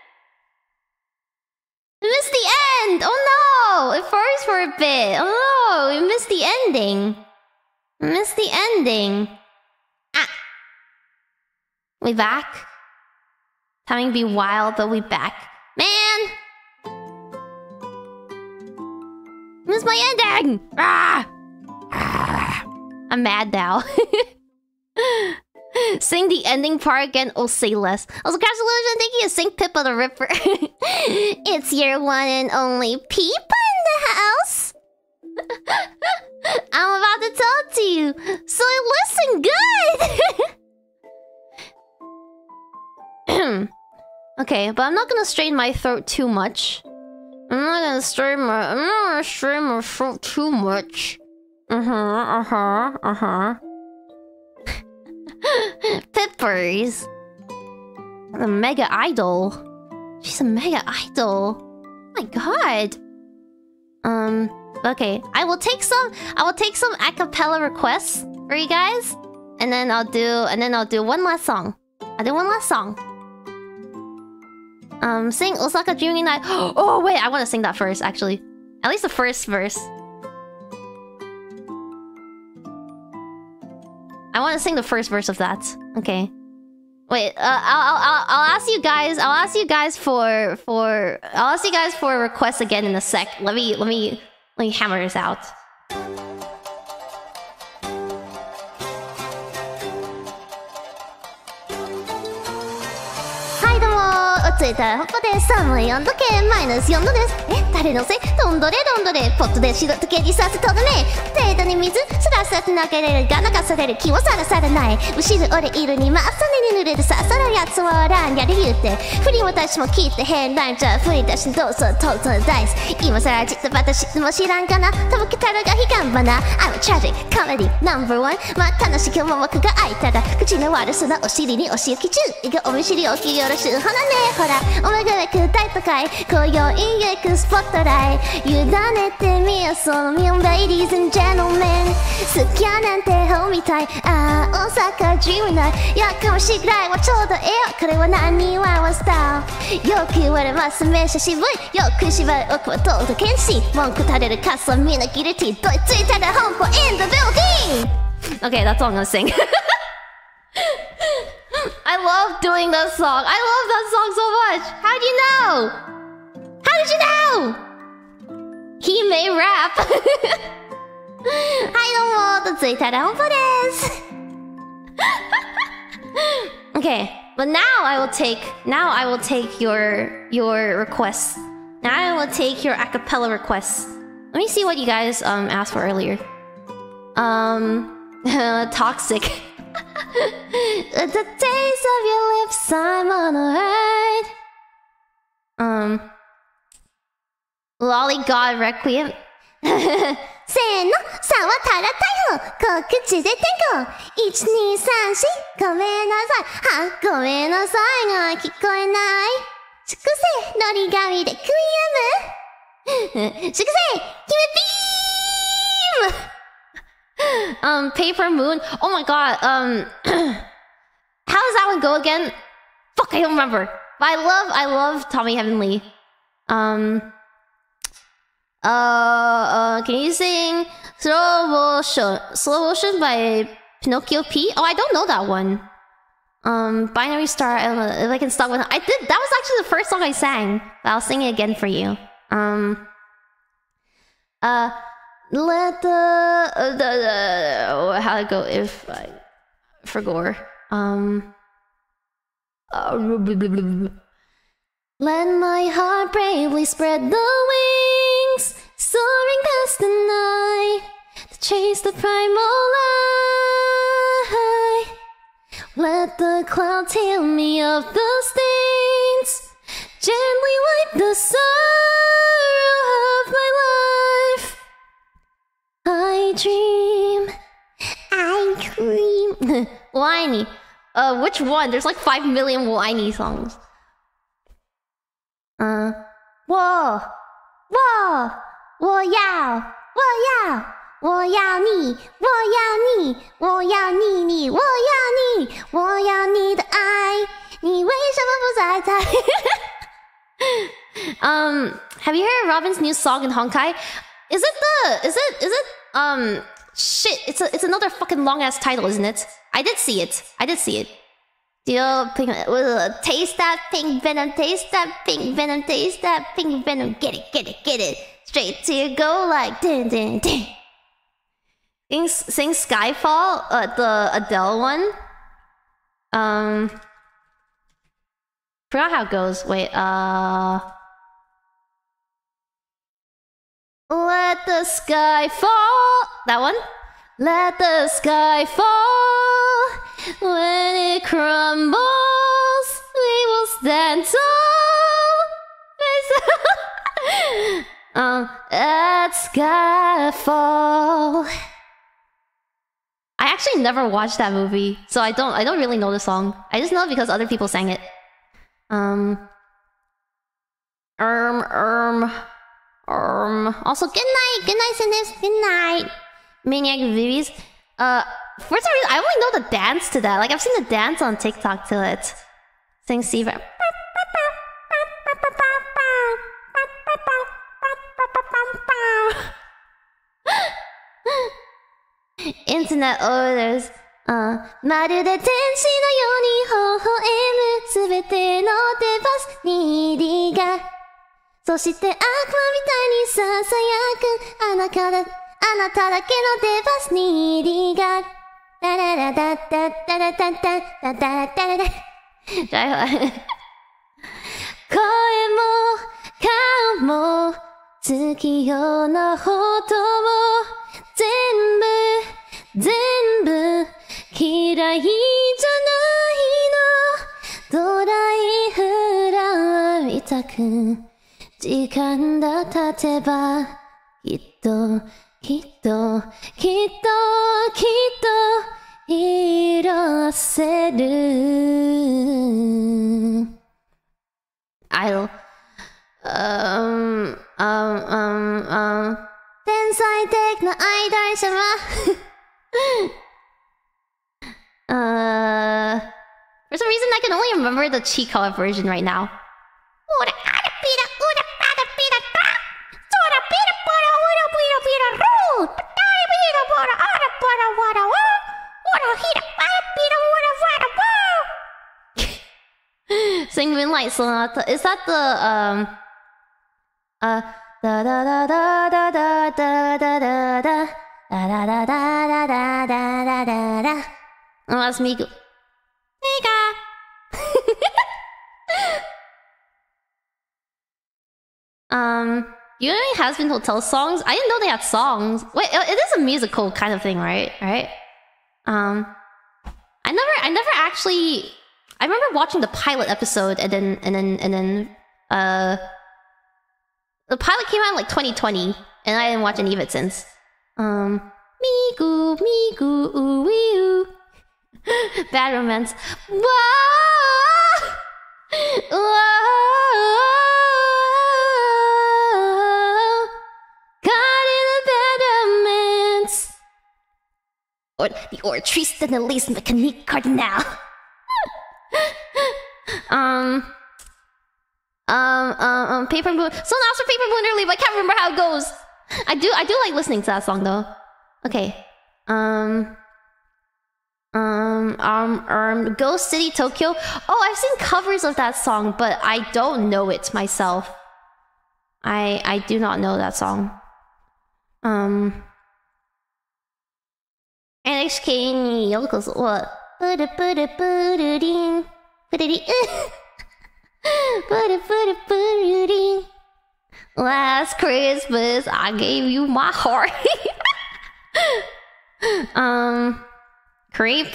We missed the end! Oh no! It froze for a bit. Oh no! We missed the ending. We missed the ending. Ah! We back? Timing be wild, but we back. Man! Missed my ending! Ah! *sighs* I'm mad now. *laughs* Sing the ending part again or say less. Also, Crash thank you sing Pippa the Ripper. *laughs* it's your one and only Peep in the house. *laughs* I'm about to talk to you, so listen good. Okay, but I'm not gonna strain my throat too much. I'm not gonna strain my I'm not gonna strain my throat too much. Uh-huh, uh-huh, uh-huh. *laughs* Pippers. The mega idol. She's a mega idol. Oh my god. Um, okay. I will take some I will take some acapella requests for you guys. And then I'll do and then I'll do one last song. I'll do one last song. Um, sing Osaka Dreaming Night. *gasps* Oh wait, I want to sing that first, actually. At least the first verse. I want to sing the first verse of that. Okay. Wait, uh, I'll, I'll, I'll ask you guys. I'll ask you guys for for. I'll ask you guys for requests again in a sec. Let me let me let me hammer this out. ついたらここで寒い温度計マイナス4度ですえ誰のせいどんどれどんどれポットで白時計にさせとるね程度に水すらさって流れるが流される気はさらさらない。後ろ俺いるにま朝に濡れるさそのやつはおらんやる言うて振り私も聞いて変なんじゃ振り出しどうぞトータルダイス今さら実は私も知らんかな？とぼけたらが悲願花 I'm a tragic comedy number one まあ楽しくも枠が開いたら口の悪さのお尻にお仕置き中。胃がお見知りおきよろしゅうほなね。ほら omega が空大都会今宵描くスポットライト。委ねてみよそのミオン Ladies and gentlemen 好きやなんて本みたい。ああ大阪 Dream ないやかもしぐらいはちょうどええよこれは何はスタイよく言われます。めしゃ渋い。よく縛る奥はどうだ剣士文句垂れるカスはみんなギルティどいついたら本舗 in the building Okay, that's all I'm gonna sing. Doing that song. I love that song so much. How do you know? How did you know? He may rap. *laughs* I don't want to say that. Okay, but now I will take now I will take your your requests. Now I will take your acapella requests. Let me see what you guys um asked for earlier. Um, *laughs* toxic. The taste of your lips, I'm on a ride. Um, Lolly God Requiem. せーの、さはたら逮捕告知で転校 !1234 ごめんなさいは、ごめんなさいが聞こえない粛清のり紙でクイアム粛清決めビーム *laughs* um, Paper Moon. Oh my god. Um, *clears throat* how does that one go again? Fuck, I don't remember. But I love, I love Tommy Heavenly. Um, uh, uh, can you sing Slow Motion? Slow Motion by Pinocchio P? Oh, I don't know that one. Um, Binary Star. I don't know if I can stop with. I did. That was actually the first song I sang. But I'll sing it again for you. Um, uh. Let the, uh, the, the how to go if I gore. Um. Uh, let my heart bravely spread the wings, soaring past the night to chase the primal light. Let the clouds heal me of the stains, gently wipe the sorrow I dream. I dream. *laughs* whiny. Uh, which one? There's like five million whiny songs. Uh, whoa, whoa, 我要，我要，我要你，我要你，我要你，你，我要你，我要你的爱，你为什么不在在？um, have you heard Robin's new song in Honkai? Is it the? Is it? Is it? Um. Shit. It's a. It's another fucking long ass title, isn't it? I did see it. I did see it. Deal pink. Uh, taste that pink venom. Taste that pink venom. Taste that pink venom. Get it. Get it. Get it. Straight to your goal like ding ding ding. Sing, sing Skyfall. Uh, the Adele one. Um, forgot how it goes. Wait, uh. Let the sky fall. That one? Let the sky fall. When it crumbles, we will stand tall. *laughs* um, let sky fall. I actually never watched that movie, so I don't I don't really know the song. I just know it because other people sang it. Um Um um um, also, good night, good night, Synapse, good night, Maniac VIVIZ. Uh, for some reason, I only know the dance to that. Like, I've seen the dance on TikTok to it. Thanks, Steve. *laughs* Internet orders. Uh, あまるで天使のように微笑むすべてのデバスにそして悪魔みたいにささやくあなただあなただけのデバスニーディがダララダッダッダラダッダッダダッダラダ声も顔も月夜の音も全部全部嫌いじゃないのドライフラワーみたく時間が経てばきっときっときっときっと色あせる I'll um um um um 天才的なアイドル様 Uh, for some reason, I can only remember the Chica version right now. Sing Moonlight Sonata. Is that the um uh da da da da da da da da da da da da da da da da da da da Oh, that's Miku. Mika! um, you Hazbin Hotel songs? I didn't know they had songs. Wait, it is a musical kind of thing, right? Right? Um, I never, I never actually. I remember watching the pilot episode, and then, and then, and then, uh, the pilot came out in like 2020, and I didn't watch any of it since. Um, Miku, Miku, ooh, wee, ooh. *laughs* Bad romance. Whoa! Whoa! Caught in a bad romance. Or the or triste de Elise Mécanique Cardinal. um. Um, um, um, Paper Moon. So now for Paper Moon early, but I can't remember how it goes. I do, I do like listening to that song though. Okay. Um. Um, um, um, Ghost City Tokyo. Oh, I've seen covers of that song, but I don't know it myself. I I do not know that song. Um, NHK what? *laughs* buda buda ding. Last Christmas, I gave you my heart. *laughs* um. Creep?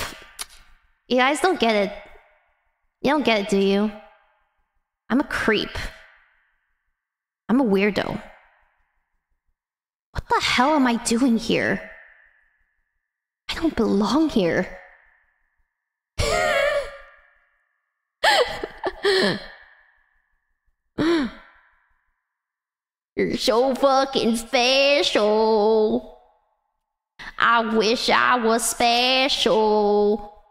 You guys don't get it. You don't get it, do you? I'm a creep. I'm a weirdo. What the hell am I doing here? I don't belong here. You're so fucking special. I wish I was special.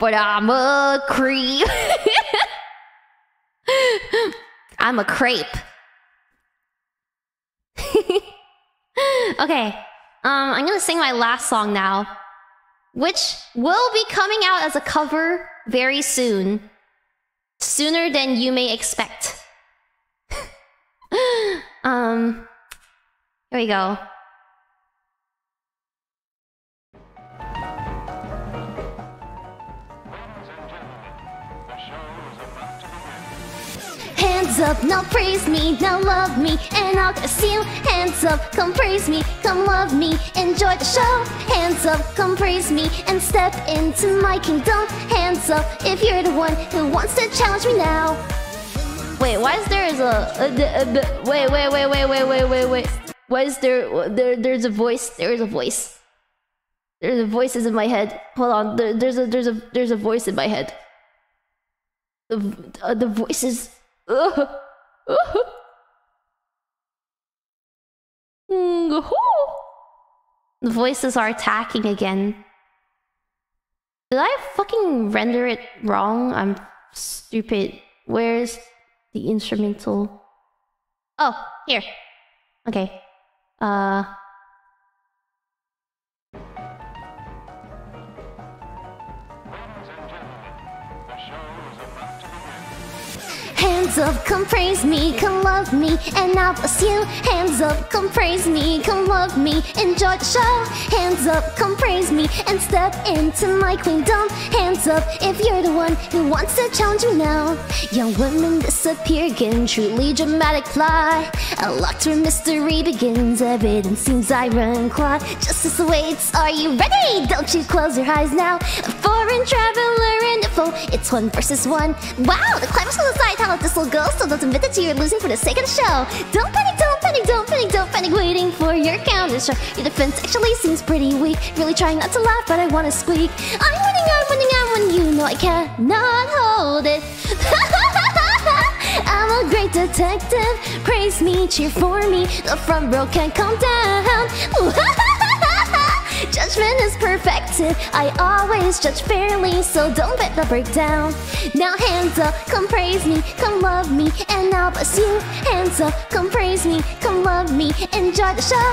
But I'm a creep. *laughs* I'm a crepe. *laughs* okay. Um, I'm gonna sing my last song now, which will be coming out as a cover very soon. Sooner than you may expect. Um, here we go. Hands up, now praise me, now love me, and I'll see you. Hands up, come praise me, come love me, enjoy the show. Hands up, come praise me, and step into my kingdom. Hands up, if you're the one who wants to challenge me now. Wait, why is there a, a, a, a wait, wait, wait, wait, wait, wait, wait, wait. Why is there there there's a voice? There is a voice. There's a voices in my head. Hold on. There, there's a there's a there's a voice in my head. The uh, the voices. Uh, *laughs* uh, the voices are attacking again. Did I fucking render it wrong? I'm stupid. Where's the instrumental? Oh, here. Okay. Uh... Hands up, come praise me, come love me, and I'll bless you. Hands up, come praise me, come love me, enjoy the show. Hands up, come praise me, and step into my queendom. Hands up, if you're the one who wants to challenge me now. Young women disappear again, truly dramatic fly. A locked room mystery begins, everything seems ironclad. Justice awaits, are you ready? Don't you close your eyes now. A foreign traveler in the foe, it's one versus one. Wow, the climax will decide how this will go, so don't admit that you're losing for the sake of the show. Don't panic, don't panic, don't panic, don't panic, waiting for your counter show. Your defense actually seems pretty weak. Really trying not to laugh, but I wanna squeak. I'm winning, I'm winning, I'm winning, you know I cannot hold it. *laughs* I'm a great detective. Praise me, cheer for me. The front row can't calm down. *laughs* Judgment is perfected. I always judge fairly, so don't bet the breakdown. Now hands up, come praise me, come love me, and I'll bless you. Hands up, come praise me, come love me, enjoy the show.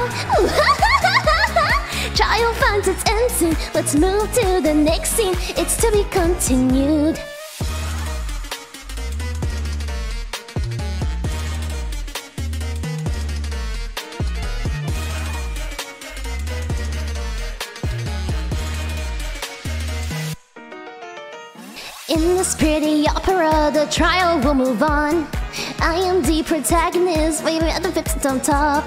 *laughs* Trial finds its end soon. Let's move to the next scene. It's to be continued. In this pretty opera, the trial will move on. I am the protagonist, waving at the victim top.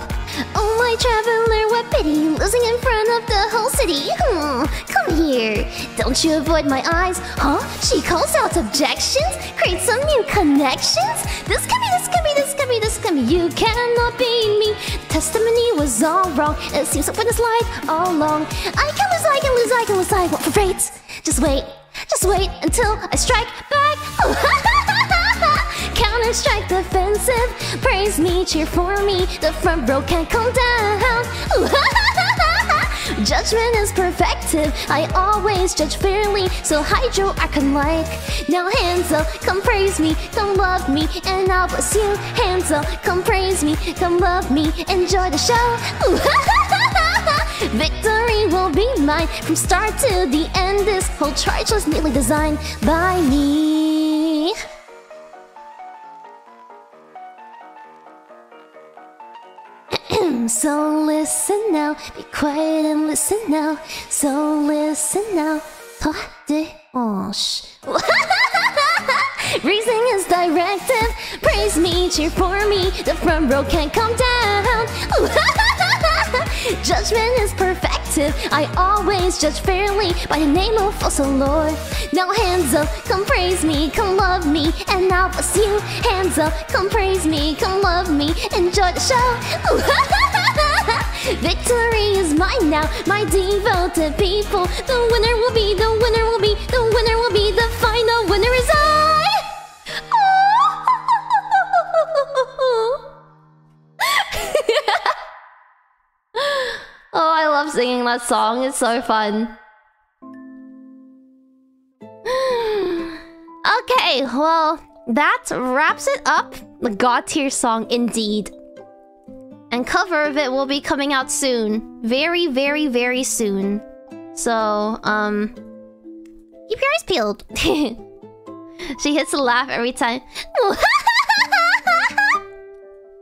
Oh my traveler, what pity, losing in front of the whole city. Hmm, come here. Don't you avoid my eyes, huh? She calls out objections, create some new connections. This can be, this can be, this can be, this can be. You cannot beat me. Testimony was all wrong. It seems like witness lied all along. I can lose, I can lose, I can lose, I want for fate. Just wait. Just wait until I strike back. *laughs* Counter strike defensive. Praise me, cheer for me. The front row can't calm down. *laughs* Judgment is perfective. I always judge fairly, so hydro I can like. Now hands up, come praise me, come love me, and I'll bless you. Hands up, come praise me, come love me, enjoy the show. *laughs* Victory will be mine from start to the end. This whole charge was neatly designed by me. *clears throat* so listen now, be quiet and listen now. So listen now. *laughs* Reasoning is directive. Praise me, cheer for me. The front row can't come down. *laughs* *laughs* Judgment is perfected. I always judge fairly by the name of also Lord. Now hands up, come praise me, come love me, and I'll bless you. Hands up, come praise me, come love me, enjoy the show. *laughs* Victory is mine now, my devoted people. The winner will be, the winner will be, the winner will be, the final winner is I. *laughs* Oh, I love singing that song. It's so fun. *sighs* okay, well, that wraps it up. The God tier song, indeed. And cover of it will be coming out soon. Very, very, very soon. So, um... Keep your eyes peeled. *laughs* she hits a laugh every time.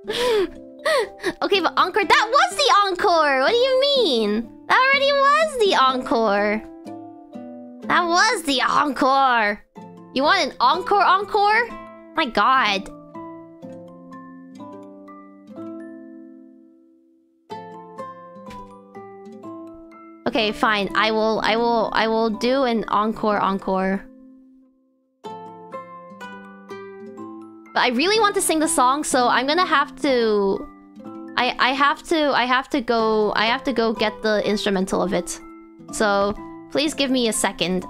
*laughs* *laughs* okay, but encore... That was the encore! What do you mean? That already was the encore. That was the encore. You want an encore encore? My god. Okay, fine. I will I will I will do an encore encore. But I really want to sing the song, so I'm gonna have to I I have to I have to go I have to go get the instrumental of it. So please give me a second.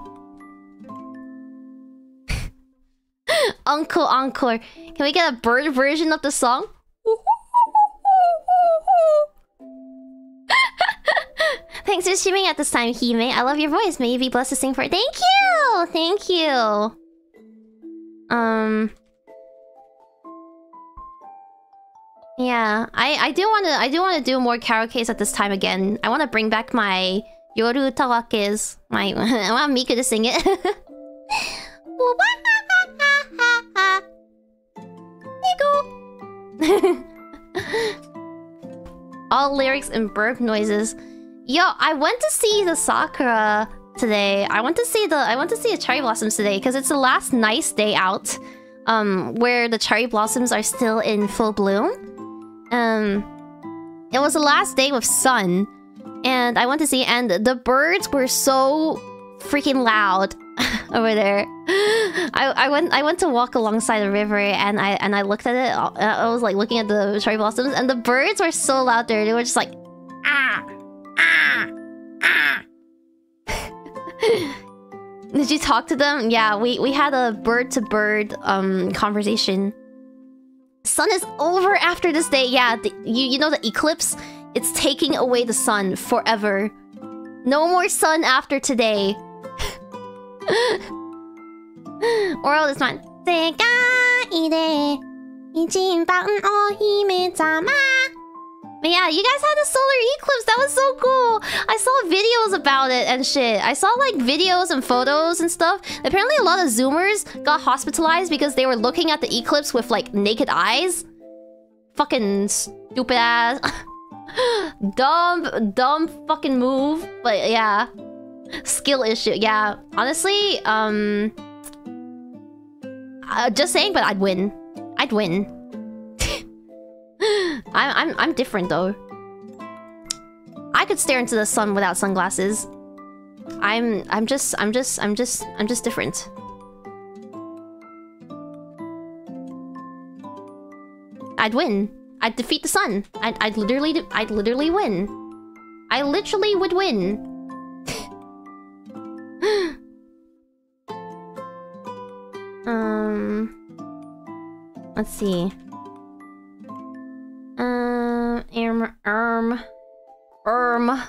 *laughs* Uncle Encore. Can we get a bird version of the song? *laughs* Thanks for streaming at this time, Hime. I love your voice. May you be blessed to sing for it. Thank you! Thank you! Um... Yeah, I, I do want to I do want to do more karaoke's at this time again. I want to bring back my Yoru Tawakes. My *laughs* I want Mika to sing it. *laughs* *laughs* All lyrics and burp noises. Yo, I went to see the Sakura today. I went to see the I went to see the cherry blossoms today because it's the last nice day out. Um, where the cherry blossoms are still in full bloom. Um, it was the last day with sun, and I went to see, and the birds were so freaking loud *laughs* over there. I, I went I went to walk alongside the river and I and I looked at it. I was like looking at the cherry blossoms and the birds were so loud there. They were just like ah ah ah. *laughs* Did you talk to them? Yeah, we we had a bird to bird um conversation. Sun is over after this day. Yeah, the, you you know the eclipse. It's taking away the sun forever. No more sun after today. *laughs* World is mine. 世界で一番お姫様 but yeah, you guys had a solar eclipse. That was so cool. I saw videos about it and shit. I saw like videos and photos and stuff. Apparently a lot of Zoomers got hospitalized because they were looking at the eclipse with like naked eyes. Fucking stupid ass. *laughs* dumb, dumb fucking move. But yeah. Skill issue. Yeah. Honestly, um... Uh, just saying, but I'd win. I'd win. *laughs* I'm I'm I'm different though. I could stare into the sun without sunglasses. I'm I'm just I'm just I'm just I'm just different. I'd win. I'd defeat the sun. I'd I'd literally I'd literally win. I literally would win. *laughs* um let's see. Um, erm, erm, erm.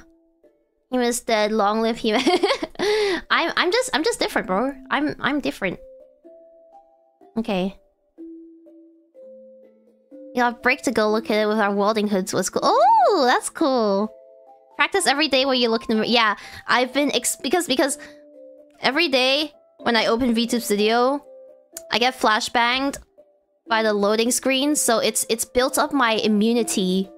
He was dead. Long live he. *laughs* I'm, I'm just, I'm just different, bro. I'm, I'm different. Okay. You have break to go look at it with our welding hoods. Was cool. Oh, that's cool. Practice every day when you look in the Yeah, I've been because because every day when I open VTube Studio, I get flashbanged by the loading screen, so it's it's built up my immunity.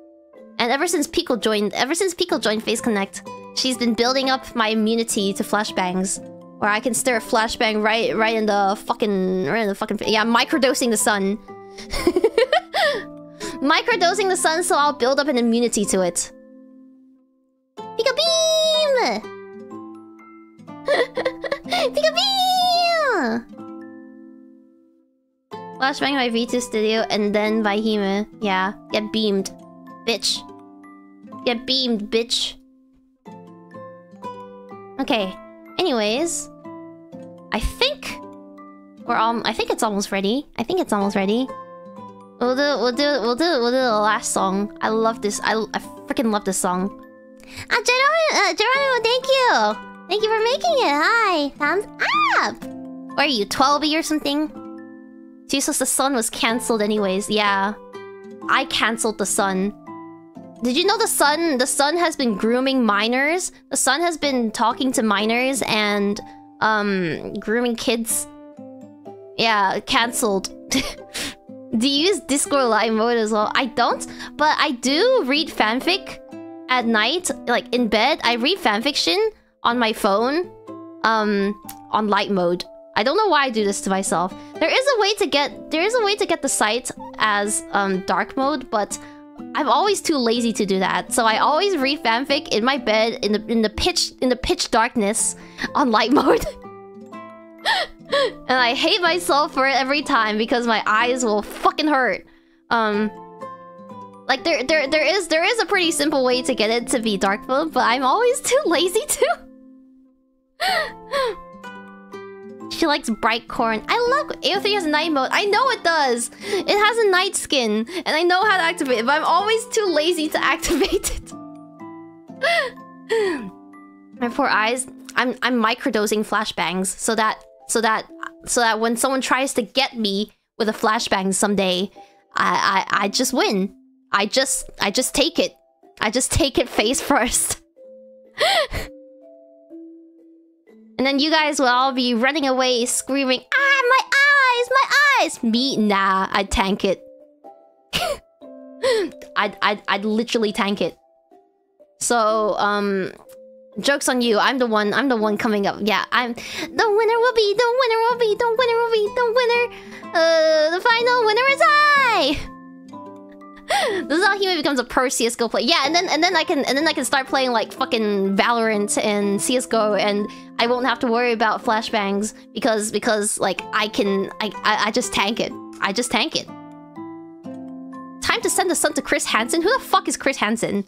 And ever since Pico joined, ever since Pico joined Phase Connect, she's been building up my immunity to flashbangs. Where I can stare a flashbang right right in the fucking right in the fucking yeah, microdosing the sun. *laughs* microdosing the sun so I'll build up an immunity to it. Pika beam! *laughs* Pika beam! Flashbang by VTube Studio and then by Hime. Yeah, get beamed. Bitch. Get beamed, bitch. Okay. Anyways. I think... We're all... I think it's almost ready. I think it's almost ready. We'll do... We'll do... We'll do... We'll do the last song. I love this. I, I freaking love this song. Ah, Geronimo, uh, Geronimo, thank you! Thank you for making it. Hi. Thumbs up! What are you, 12 or something? Jesus, the sun was cancelled anyways. Yeah. I cancelled the sun. Did you know the sun the sun has been grooming minors? The sun has been talking to minors and um grooming kids. Yeah, cancelled. *laughs* do you use Discord live mode as well? I don't, but I do read fanfic at night, like in bed. I read fanfiction on my phone um on light mode. I don't know why I do this to myself. There is a way to get there is a way to get the site as um, dark mode, but I'm always too lazy to do that. So I always read fanfic in my bed in the in the pitch in the pitch darkness on light *laughs* mode. and I hate myself for it every time because my eyes will fucking hurt. Um like there there there is there is a pretty simple way to get it to be dark mode, but I'm always too lazy to. *laughs* She likes bright corn. I love AO3 has night mode. I know it does. It has a night skin, and I know how to activate it, but I'm always too lazy to *laughs* activate it. *sighs* My poor eyes. I'm I'm microdosing flashbangs so that so that so that when someone tries to get me with a flashbang someday, I I, I just win. I just I just take it. I just take it face first. *laughs* and then you guys will all be running away screaming, "Ah, my eyes, my eyes!" Me, nah, I'd tank it. *laughs* I'd, I'd, I'd literally tank it. So, um, joke's on you. I'm the one. I'm the one coming up. Yeah, I'm. The winner will be. The winner will be. The winner will be. The winner. Uh, the final winner is I this is how Hime becomes a pro CS:GO player. Yeah, and then and then I can and then I can start playing like fucking Valorant and CS:GO, and I won't have to worry about flashbangs because because like I can I I, I just tank it. I just tank it. Time to send the son to Chris Hansen. Who the fuck is Chris Hansen?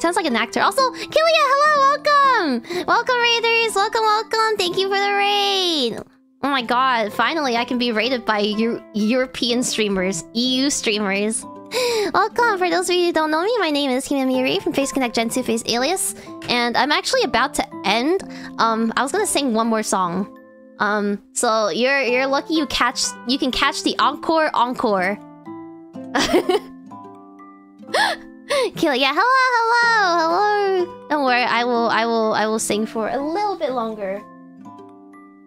Sounds like an actor. Also, Killia, hello, welcome! Welcome, Raiders! Welcome, welcome! Thank you for the raid! Oh my god, finally I can be rated by Euro European streamers, EU streamers. *gasps* Welcome, for those of you who don't know me, my name is Himemiya Rie from Phase Connect Gen 2 Phase ALiAS. And I'm actually about to end. Um, I was gonna sing one more song. Um, so you're you're lucky you catch you can catch the encore encore. *laughs* Kill yeah, hello, hello, hello. Don't worry, I will I will I will sing for a little bit longer.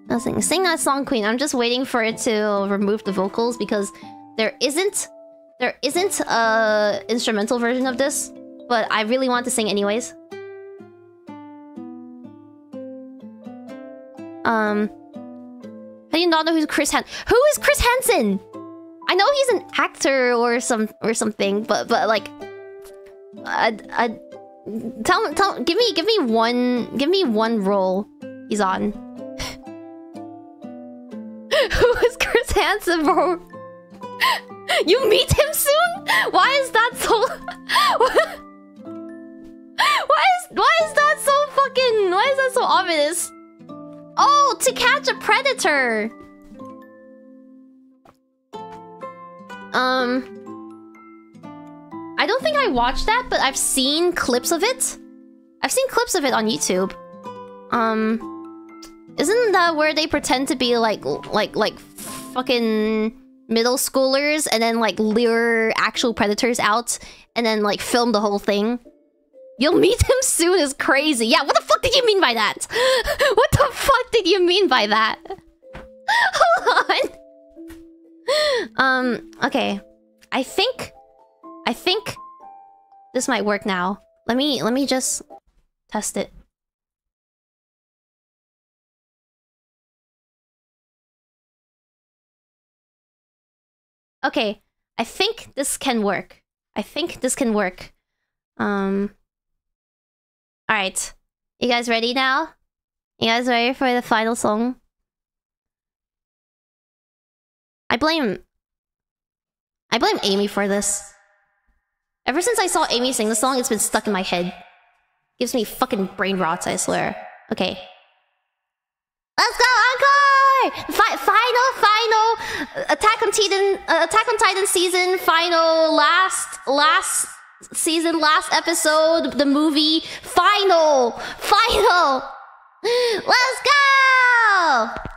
Nothing. Sing that song, Queen. I'm just waiting for it to remove the vocals because there isn't there isn't a instrumental version of this, but I really want to sing anyways. Um, how do not know who's Chris Han? Who is Chris Hansen? I know he's an actor or some or something, but but like, I I tell tell give me give me one give me one role he's on. Bro? *laughs* you meet him soon? Why is that so... *laughs* why is why is that so fucking... Why is that so obvious? Oh, to catch a predator! Um... I don't think I watched that, but I've seen clips of it. I've seen clips of it on YouTube. Um... Isn't that where they pretend to be like like like fucking middle schoolers and then like lure actual predators out and then like film the whole thing? You'll meet him *laughs* soon is crazy. Yeah, what the fuck did you mean by that? *laughs* what the fuck did you mean by that? *laughs* Hold on. Um, okay. I think I think this might work now. Let me let me just test it. Okay, I think this can work. I think this can work. Um. Alright. You guys ready now? You guys ready for the final song? I blame... I blame Amy for this. Ever since I saw Amy sing the song, it's been stuck in my head. Gives me fucking brain rots, I swear. Okay. Let's go, encore! Fi final, final Attack on Titan, uh, Attack on Titan season final, last, last season, last episode, the movie, final, final. *laughs* Let's go!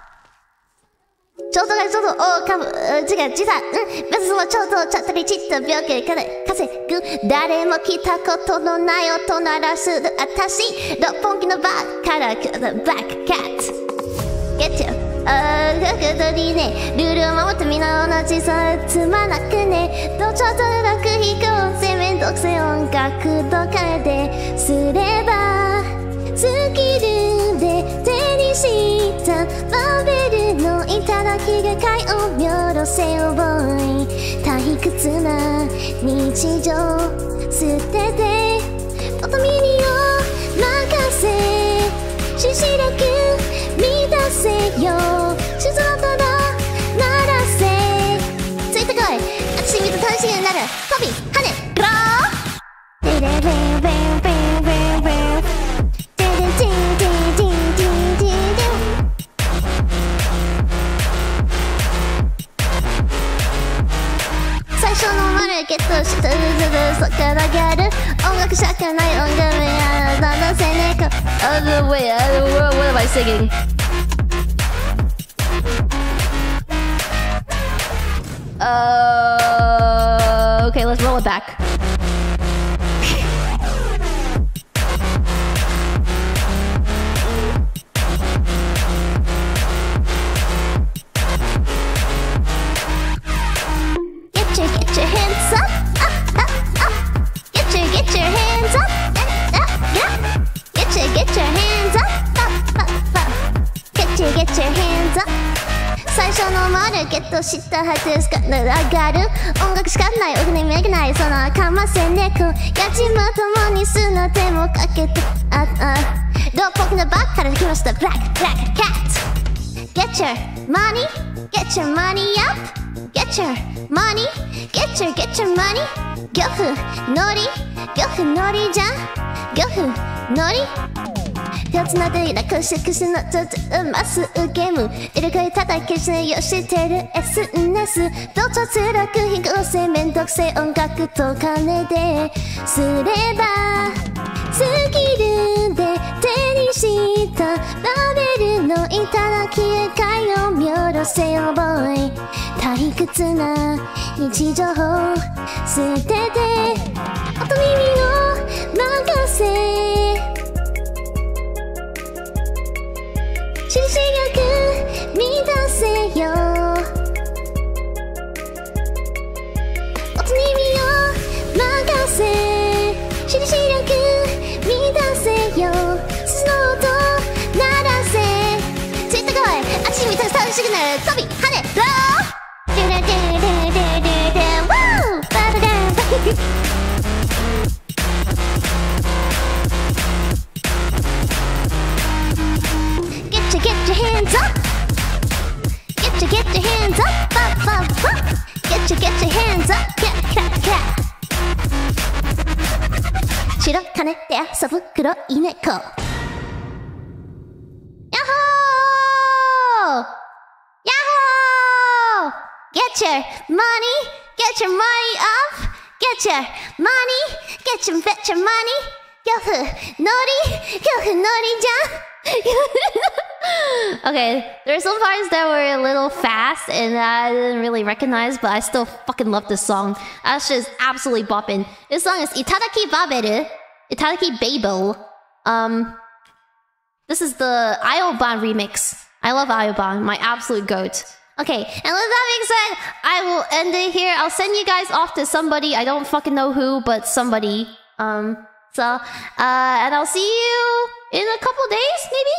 ちょっとがちょっと、おかぶ、違う、時差、うん、別のちょっと、ちょっとりちっと病気かで、稼ぐ、誰も来たことのない音鳴らする、あたし、六本木のバーから、ブラックキャット。 Get you ああ、角度にねルールを守ってみんな同じさつまなくね。どちょっと楽飛行せめんどくせ音角度変えてすればスキルで手にしたバベルの頂が貝を見下ろせ覚え。退屈な日常捨てて can I undo me? Another cynic. Other way, other world, what am I singing? 戦略をガチまともにのでもかけてあっどっぽくのバッカで来ましたブラックブラックカット Get your money Get your money up Get your money Get your get your money 漁夫ノリ漁夫ノリじゃん漁夫ノリ手をつないで楽しくしのつつマスゲーム。いるかい叩きしよしてる SNS。どうぞ辛く非合成めんどくせえ音楽と金ですればスキルで手にしたラベルのいただき会を見下ろせよボーイ退屈な日常を捨てて音耳をみせよ。おつにみよ任せ。しりしらく見せよ。スのーと鳴らせ。ついてこいあちにたらさウシグナルび跳ねろ。ー hands up hands up, up, up, up. Get your get your hands up, cat, cat, cat. 白金で遊ぶ黒い猫。やっほーやっほー Get your money, get your money up, get your money, get your get your money. 漁夫のり、漁夫のりじゃん。*laughs* Okay, there are some parts that were a little fast and I didn't really recognize, but I still fucking love this song. That's just absolutely bopping. This song is Itadaki Baberu, Itadaki Babel. Um, this is the Ioban remix. I love Ioban, my absolute goat. Okay, and with that being said, I will end it here. I'll send you guys off to somebody. I don't fucking know who, but somebody. Um, so, uh, and I'll see you in a couple days, maybe?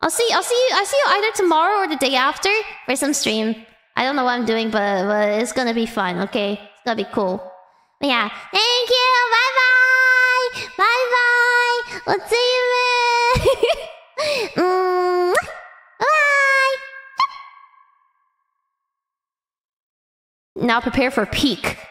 I'll see. I'll see you. I'll see you either tomorrow or the day after for some stream. I don't know what I'm doing, but, but it's gonna be fun. Okay, it's gonna be cool. But yeah, thank you. Bye bye. Bye bye. We'll see you. *laughs* mm, bye. Now prepare for peak.